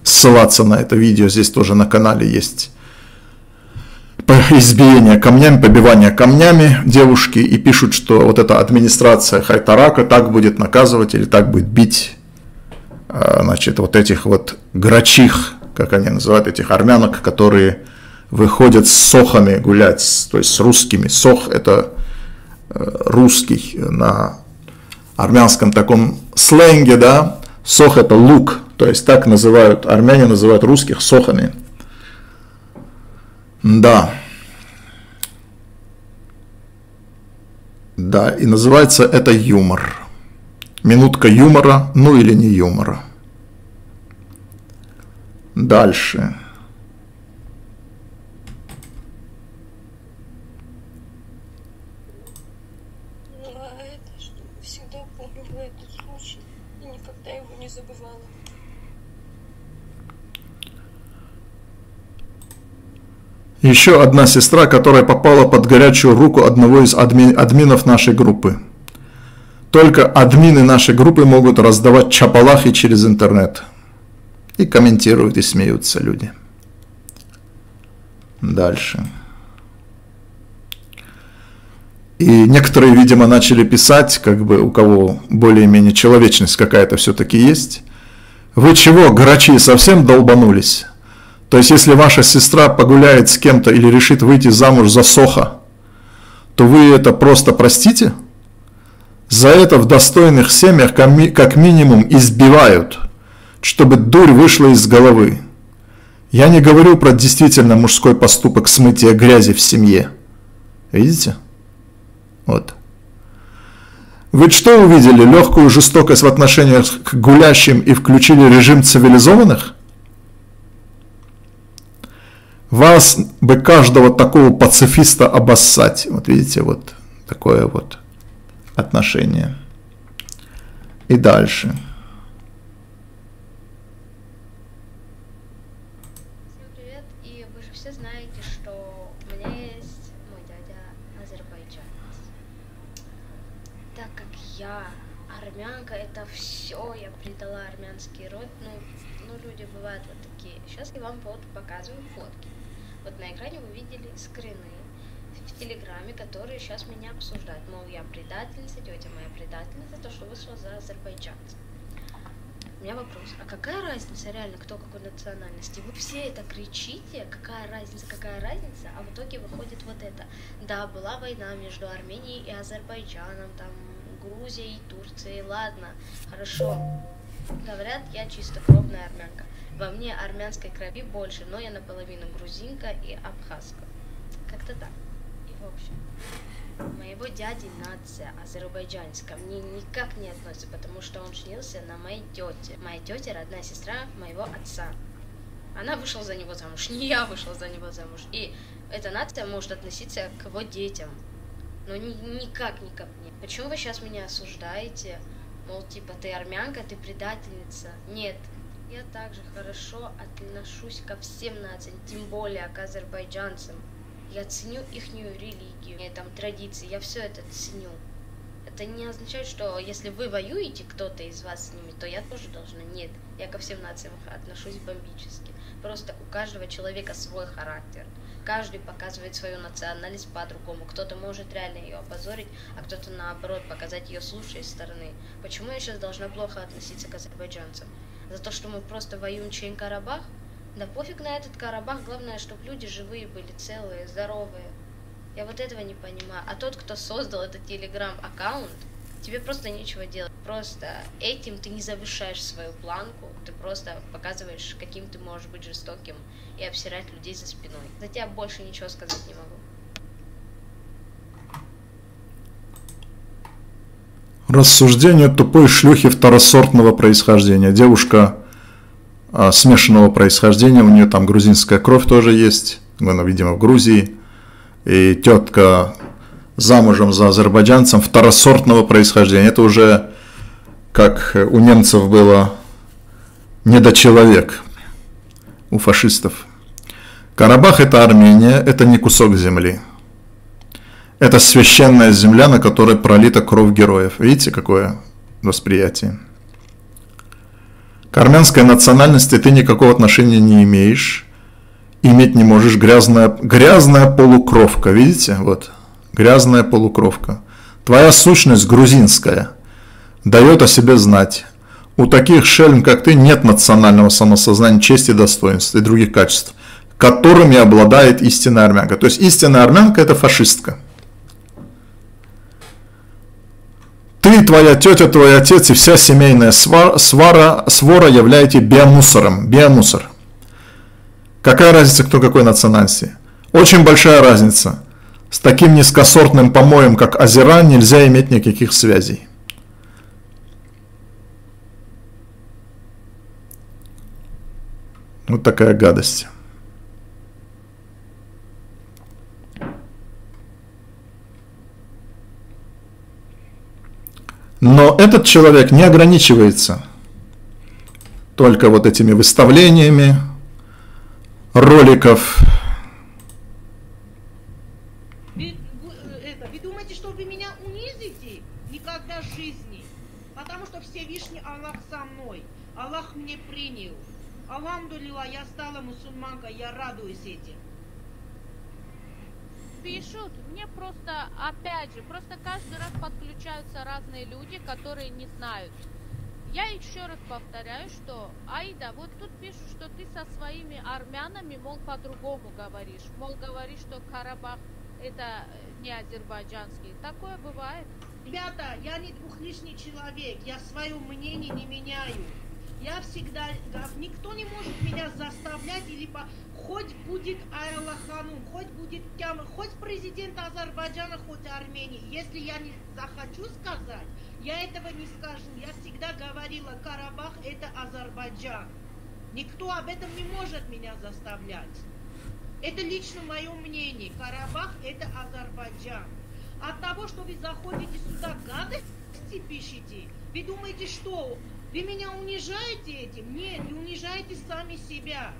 ссылаться на это видео, здесь тоже на канале есть. Избиение камнями, побивание камнями девушки, и пишут, что вот эта администрация Хайтарака так будет наказывать или так будет бить э, значит, вот этих вот грачих как они называют этих армянок, которые выходят с сохами гулять, то есть с русскими. Сох – это э, русский на армянском таком сленге, да, сох – это лук, то есть так называют, армяне называют русских сохами. Да. Да, и называется это юмор. Минутка юмора, ну или не юмора. Дальше. Еще одна сестра, которая попала под горячую руку одного из адми админов нашей группы. Только админы нашей группы могут раздавать чапалахи через интернет. И комментируют и смеются люди. Дальше. И некоторые, видимо, начали писать, как бы у кого более-менее человечность какая-то все-таки есть. Вы чего, грачи, совсем долбанулись? То есть, если ваша сестра погуляет с кем-то или решит выйти замуж за Соха, то вы это просто простите? За это в достойных семьях как минимум избивают, чтобы дурь вышла из головы. Я не говорю про действительно мужской поступок смытия грязи в семье. Видите? Вот. Вы что увидели? Легкую жестокость в отношениях к гулящим и включили режим цивилизованных? Вас бы каждого такого пацифиста обоссать. Вот видите, вот такое вот отношение. И дальше. которые сейчас меня обсуждают. Мол, я предательница, тетя моя предательница, то, что вышла за азербайджанца. У меня вопрос, а какая разница реально, кто какой национальности? Вы все это кричите, какая разница, какая разница, а в итоге выходит вот это. Да, была война между Арменией и Азербайджаном, там, Грузией и Турцией, ладно, хорошо. Говорят, я чистокровная армянка. Во мне армянской крови больше, но я наполовину грузинка и абхазка. Как-то так. В общем, моего дяди нация азербайджанская мне никак не относится, потому что он женился на моей тете. Моя тетя родная сестра моего отца. Она вышла за него замуж, не я вышла за него замуж. И эта нация может относиться к его детям. Но ни, никак, не. Почему вы сейчас меня осуждаете? Мол, типа, ты армянка, ты предательница. Нет, я также хорошо отношусь ко всем нациям, тем более к азербайджанцам. Я ценю их религию, там традиции, я все это ценю. Это не означает, что если вы воюете, кто-то из вас с ними, то я тоже должна. Нет, я ко всем нациям отношусь бомбически. Просто у каждого человека свой характер. Каждый показывает свою национальность по-другому. Кто-то может реально ее опозорить, а кто-то наоборот показать ее с лучшей стороны. Почему я сейчас должна плохо относиться к азербайджанцам? За то, что мы просто воюем Чейн-Карабах? Да пофиг на этот Карабах, главное, чтобы люди живые были, целые, здоровые. Я вот этого не понимаю. А тот, кто создал этот телеграм-аккаунт, тебе просто нечего делать. Просто этим ты не завышаешь свою планку, ты просто показываешь, каким ты можешь быть жестоким и обсирать людей за спиной. За тебя больше ничего сказать не могу. Рассуждение тупой шлюхи второсортного происхождения. Девушка а, смешанного происхождения, у нее там грузинская кровь тоже есть, она, видимо, в Грузии, и тетка замужем за азербайджанцем второсортного происхождения. Это уже как у немцев было недочеловек, у фашистов. Карабах это Армения, это не кусок земли. Это священная земля, на которой пролита кровь героев. Видите, какое восприятие? К армянской национальности ты никакого отношения не имеешь, иметь не можешь. Грязная, грязная полукровка, видите? Вот, грязная полукровка. Твоя сущность грузинская дает о себе знать. У таких шельм, как ты, нет национального самосознания, чести, достоинства и других качеств, которыми обладает истинная армянка. То есть истинная армянка – это фашистка. Ты, твоя тетя, твой отец и вся семейная свара, свара, свора являете биомусором. Биомусор. Какая разница, кто какой национальности? Очень большая разница. С таким низкосортным помоем, как озера, нельзя иметь никаких связей. Вот такая гадость. Но этот человек не ограничивается только вот этими выставлениями роликов. Вы, вы, это, вы думаете, что вы меня унизите? Никогда в жизни. Потому что все вишни Аллах со мной. Аллах мне принял. Алхамдулилла, я стала мусульманкой, я радуюсь этим пишут, мне просто, опять же, просто каждый раз подключаются разные люди, которые не знают. Я еще раз повторяю, что Аида, вот тут пишут, что ты со своими армянами, мол, по-другому говоришь. Мол, говоришь, что Карабах это э, не азербайджанский. Такое бывает. Ребята, я не двухлишний человек, я свое мнение не меняю. Я всегда, никто не может меня заставлять или по... Хоть будет Айлаханум, хоть будет Кямы, хоть президент Азербайджана, хоть Армении. Если я не захочу сказать, я этого не скажу. Я всегда говорила, Карабах это Азербайджан. Никто об этом не может меня заставлять. Это лично мое мнение. Карабах это Азербайджан. От того, что вы заходите сюда, гадости пишите, вы думаете, что вы меня унижаете этим? Нет, вы унижаете сами себя.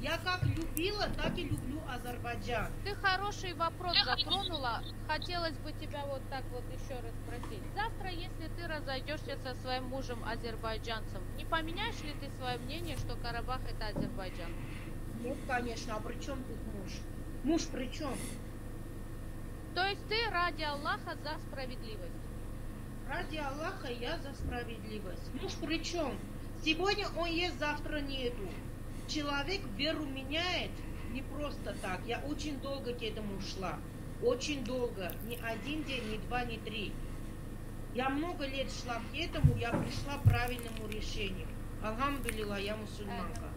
Я как любила, так и люблю Азербайджан. Ты хороший вопрос затронула. Хотелось бы тебя вот так вот еще раз спросить. Завтра, если ты разойдешься со своим мужем азербайджанцем, не поменяешь ли ты свое мнение, что Карабах это Азербайджан? Нет, конечно. А при чем тут муж? Муж при чем? То есть ты ради Аллаха за справедливость? Ради Аллаха я за справедливость. Муж при чем? Сегодня он есть, завтра нету. Человек веру меняет не просто так. Я очень долго к этому шла. Очень долго. Не один день, не два, не три. Я много лет шла к этому, я пришла к правильному решению. Алхамдулилла, я мусульманка.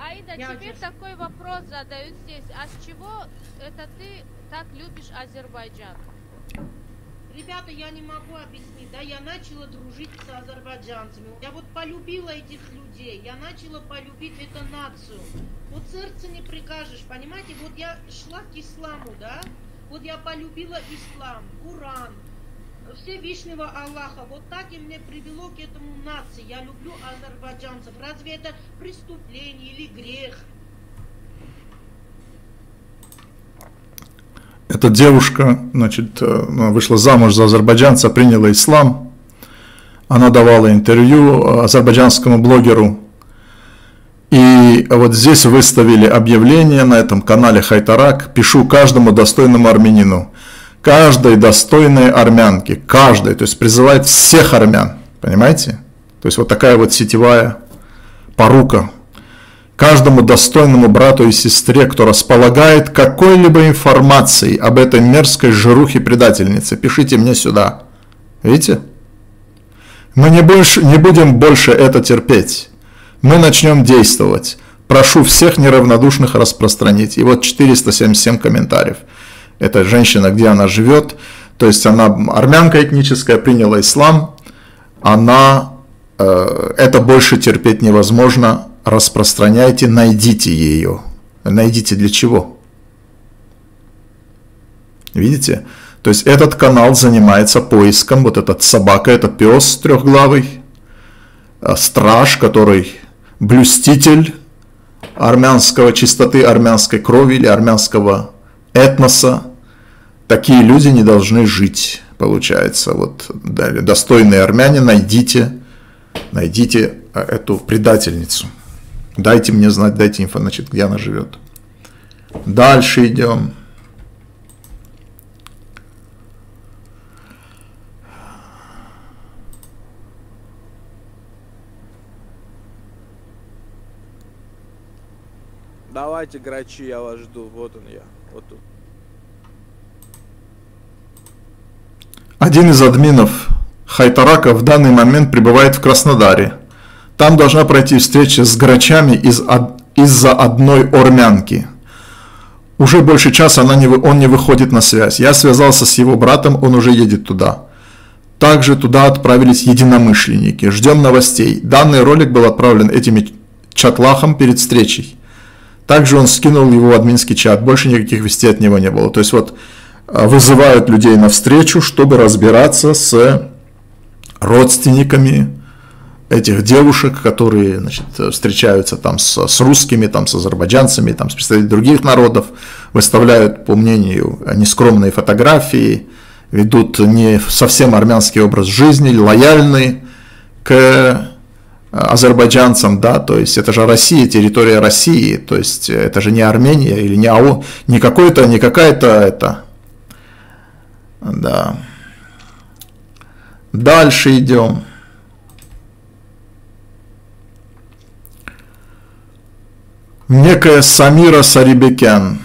Аида, Я тебе очень- такой вопрос задают здесь. А с чего это ты так любишь Азербайджан? Ребята, я не могу объяснить, да, я начала дружить с азербайджанцами. Я вот полюбила этих людей, я начала полюбить эту нацию. Вот сердце не прикажешь, понимаете? Вот я шла к исламу, да, вот я полюбила ислам, Куран, Всевышнего Аллаха. Вот так и мне привело к этому нации. Я люблю азербайджанцев. Разве это преступление или грех? Эта девушка, значит, э, вышла замуж за азербайджанца, приняла ислам. Она давала интервью э, азербайджанскому блогеру. И вот здесь выставили объявление на этом канале Хайтарак. Пишу каждому достойному армянину. Каждой достойной армянке. Каждой. То есть призывает всех армян. Понимаете? То есть вот такая вот сетевая порука каждому достойному брату и сестре, кто располагает какой-либо информацией об этой мерзкой жирухе-предательнице, пишите мне сюда. Видите? Мы не, больше, не будем больше это терпеть. Мы начнем действовать. Прошу всех неравнодушных распространить. И вот 477 комментариев. Это женщина, где она живет. То есть она армянка этническая, приняла ислам. Она, э, это больше терпеть невозможно распространяйте, найдите ее. Найдите для чего? Видите? То есть этот канал занимается поиском, вот этот собака, это пес трехглавый, страж, который блюститель армянского чистоты, армянской крови или армянского этноса. Такие люди не должны жить, получается. Вот далее, достойные армяне, найдите, найдите эту предательницу. Дайте мне знать, дайте инфо, значит, где она живет. Дальше идем. Давайте, грачи, я вас жду. Вот он я. Вот тут. Один из админов Хайтарака в данный момент пребывает в Краснодаре. Там должна пройти встреча с грачами из, из-за одной ормянки. Уже больше часа она не, он не выходит на связь. Я связался с его братом, он уже едет туда. Также туда отправились единомышленники. Ждем новостей. Данный ролик был отправлен этими чатлахом перед встречей. Также он скинул его в админский чат. Больше никаких вестей от него не было. То есть вот вызывают людей на встречу, чтобы разбираться с родственниками этих девушек, которые значит, встречаются там с, с русскими, там, с азербайджанцами, там, с представителями других народов, выставляют, по мнению, нескромные фотографии, ведут не совсем армянский образ жизни, лояльны к азербайджанцам, да, то есть это же Россия, территория России, то есть это же не Армения или не АО, не какой-то, не какая-то это, да, Дальше идем. Некая Самира Сарибекян.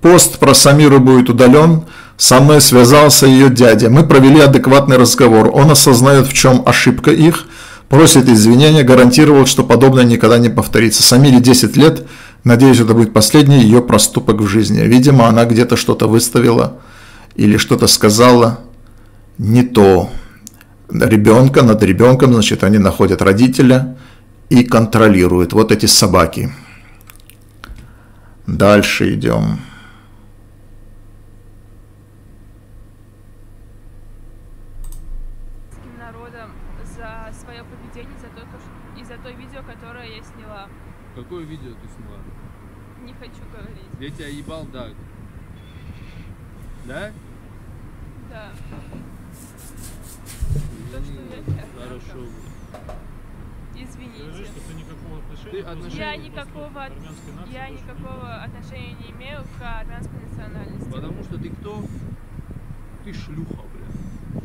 Пост про Самиру будет удален. Со мной связался ее дядя. Мы провели адекватный разговор. Он осознает, в чем ошибка их, просит извинения, гарантировал, что подобное никогда не повторится. Самире 10 лет. Надеюсь, это будет последний ее проступок в жизни. Видимо, она где-то что-то выставила или что-то сказала не то. Ребенка над ребенком, значит, они находят родителя и контролируют. Вот эти собаки. Дальше идем. народом за свое поведение, за то, что- и за то видео, которое я сняла. Какое видео ты сняла? Не хочу говорить. Я тебя ебал, да. Да? Да. Извини. Хорошо. Извините. Ты отношения Я никакого, армянской нации я никакого отношения не имею к армянской национальности. Потому что ты кто? Ты шлюха, бля.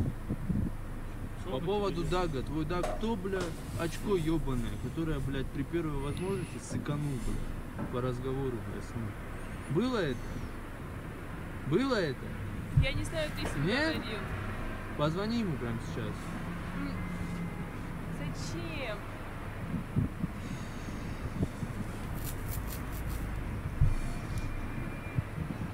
По поводу Дага, твой Даг кто, бля, очко ебаное, которое, блядь, при первой возможности сыканул, бля, по разговору, бля, с ним. Было это? Было это? Я не знаю, ты с ним Нет? говорил. Позвони ему прямо сейчас. Зачем? Эчмиадинская, ребят. Сначала был в Самаре, в Тольятти, где-то готовили с Улентом, все, что в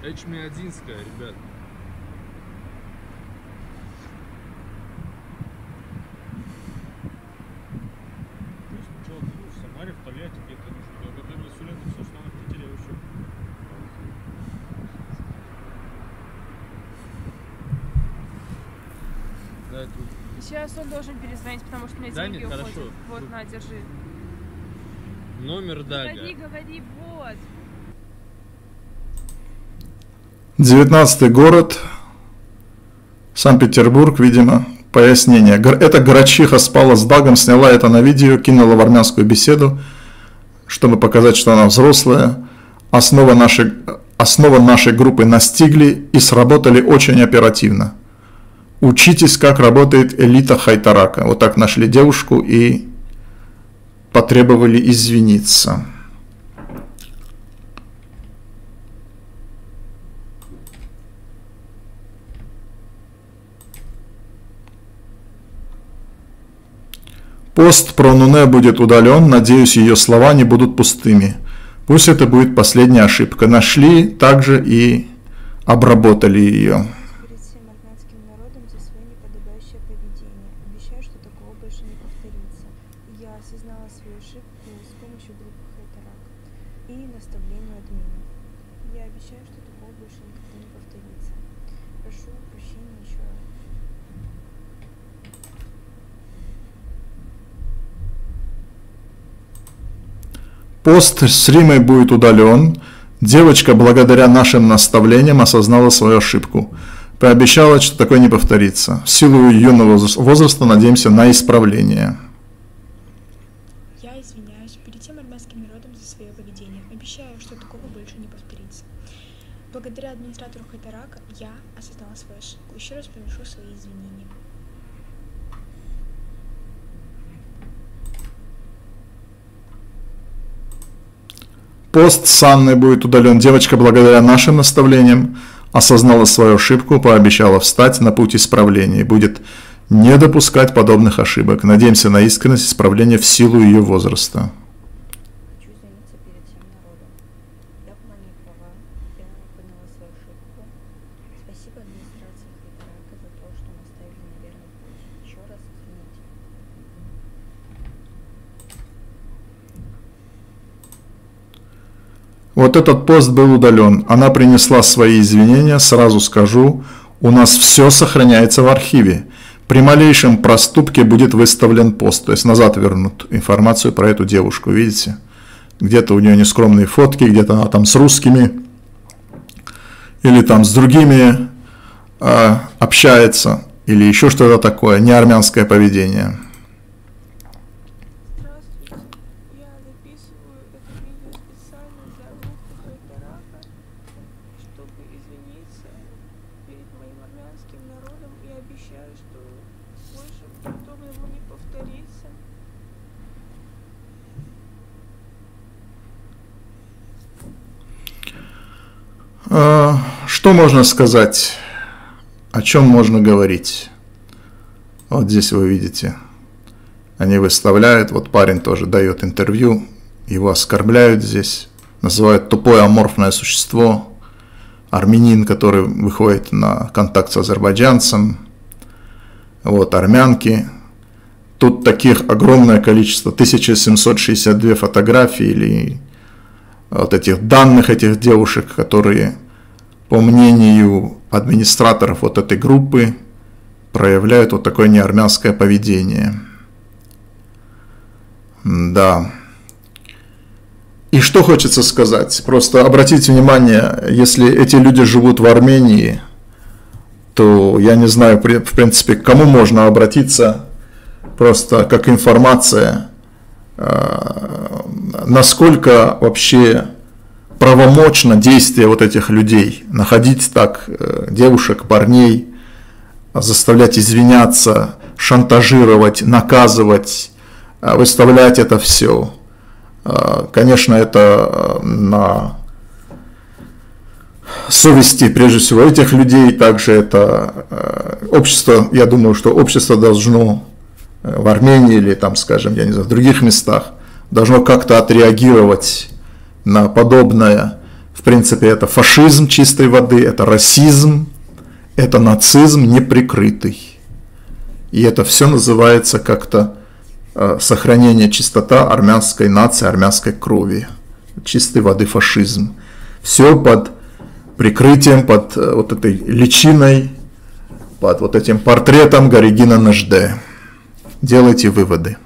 Питере вообще. Да, это Сейчас он должен перезвонить, потому что у меня Да, деньги нет, уходят. хорошо. Вот, на, держи. номер Дага. Говори, говори, вот. 19 город, Санкт-Петербург, видимо, пояснение. Эта грачиха спала с Дагом, сняла это на видео, кинула в армянскую беседу, чтобы показать, что она взрослая. Основа нашей, основа нашей группы настигли и сработали очень оперативно. Учитесь, как работает элита Хайтарака. Вот так нашли девушку и потребовали извиниться. Пост про Нуне будет удален, надеюсь, ее слова не будут пустыми. Пусть это будет последняя ошибка. Нашли также и обработали ее. Я обещаю, что такого больше никогда не повторится. Прошу прощения еще раз. Пост с Римой будет удален. Девочка, благодаря нашим наставлениям, осознала свою ошибку. Пообещала, что такое не повторится. В силу юного возраст- возраста надеемся на исправление. Я извиняюсь перед всем армянским народом за свое поведение. Обещаю, что такого больше не повторится. Благодаря администратору Хайтарака я осознала свою ошибку. Еще раз приношу свои извинения. Пост с Анной будет удален. Девочка, благодаря нашим наставлениям, осознала свою ошибку, пообещала встать на путь исправления и будет не допускать подобных ошибок. Надеемся на искренность исправления в силу ее возраста. Хочу извиниться перед всем народом. Я была не права, я поняла свою ошибку. Спасибо администрации Хайтарака за то, что наставили на верный путь. Еще раз извините. Вот этот пост был удален. Она принесла свои извинения, сразу скажу, у нас все сохраняется в архиве. При малейшем проступке будет выставлен пост, то есть назад вернут информацию про эту девушку, видите? Где-то у нее нескромные фотки, где-то она там с русскими или там с другими э, общается, или еще что-то такое, не армянское поведение. Я записываю это видео специально для группы Хайтарака, чтобы извиниться перед моим армянским народом и обещаю, что больше А, что можно сказать? О чем можно говорить? Вот здесь вы видите, они выставляют, вот парень тоже дает интервью, его оскорбляют здесь, называют тупое аморфное существо, армянин, который выходит на контакт с азербайджанцем, вот армянки. Тут таких огромное количество, 1762 фотографий или вот этих данных этих девушек, которые, по мнению администраторов вот этой группы, проявляют вот такое неармянское поведение. Да. И что хочется сказать? Просто обратите внимание, если эти люди живут в Армении, то я не знаю, в принципе, к кому можно обратиться, просто как информация, э, насколько вообще правомочно действие вот этих людей, находить так э, девушек, парней, заставлять извиняться, шантажировать, наказывать, э, выставлять это все. Конечно, это на совести, прежде всего, этих людей. Также это общество, я думаю, что общество должно в Армении или там, скажем, я не знаю, в других местах, должно как-то отреагировать на подобное. В принципе, это фашизм чистой воды, это расизм, это нацизм неприкрытый. И это все называется как-то э, сохранение чистота армянской нации, армянской крови. Чистой воды фашизм. Все под прикрытием, под э, вот этой личиной, под вот этим портретом Горигина Нажде. Делайте выводы.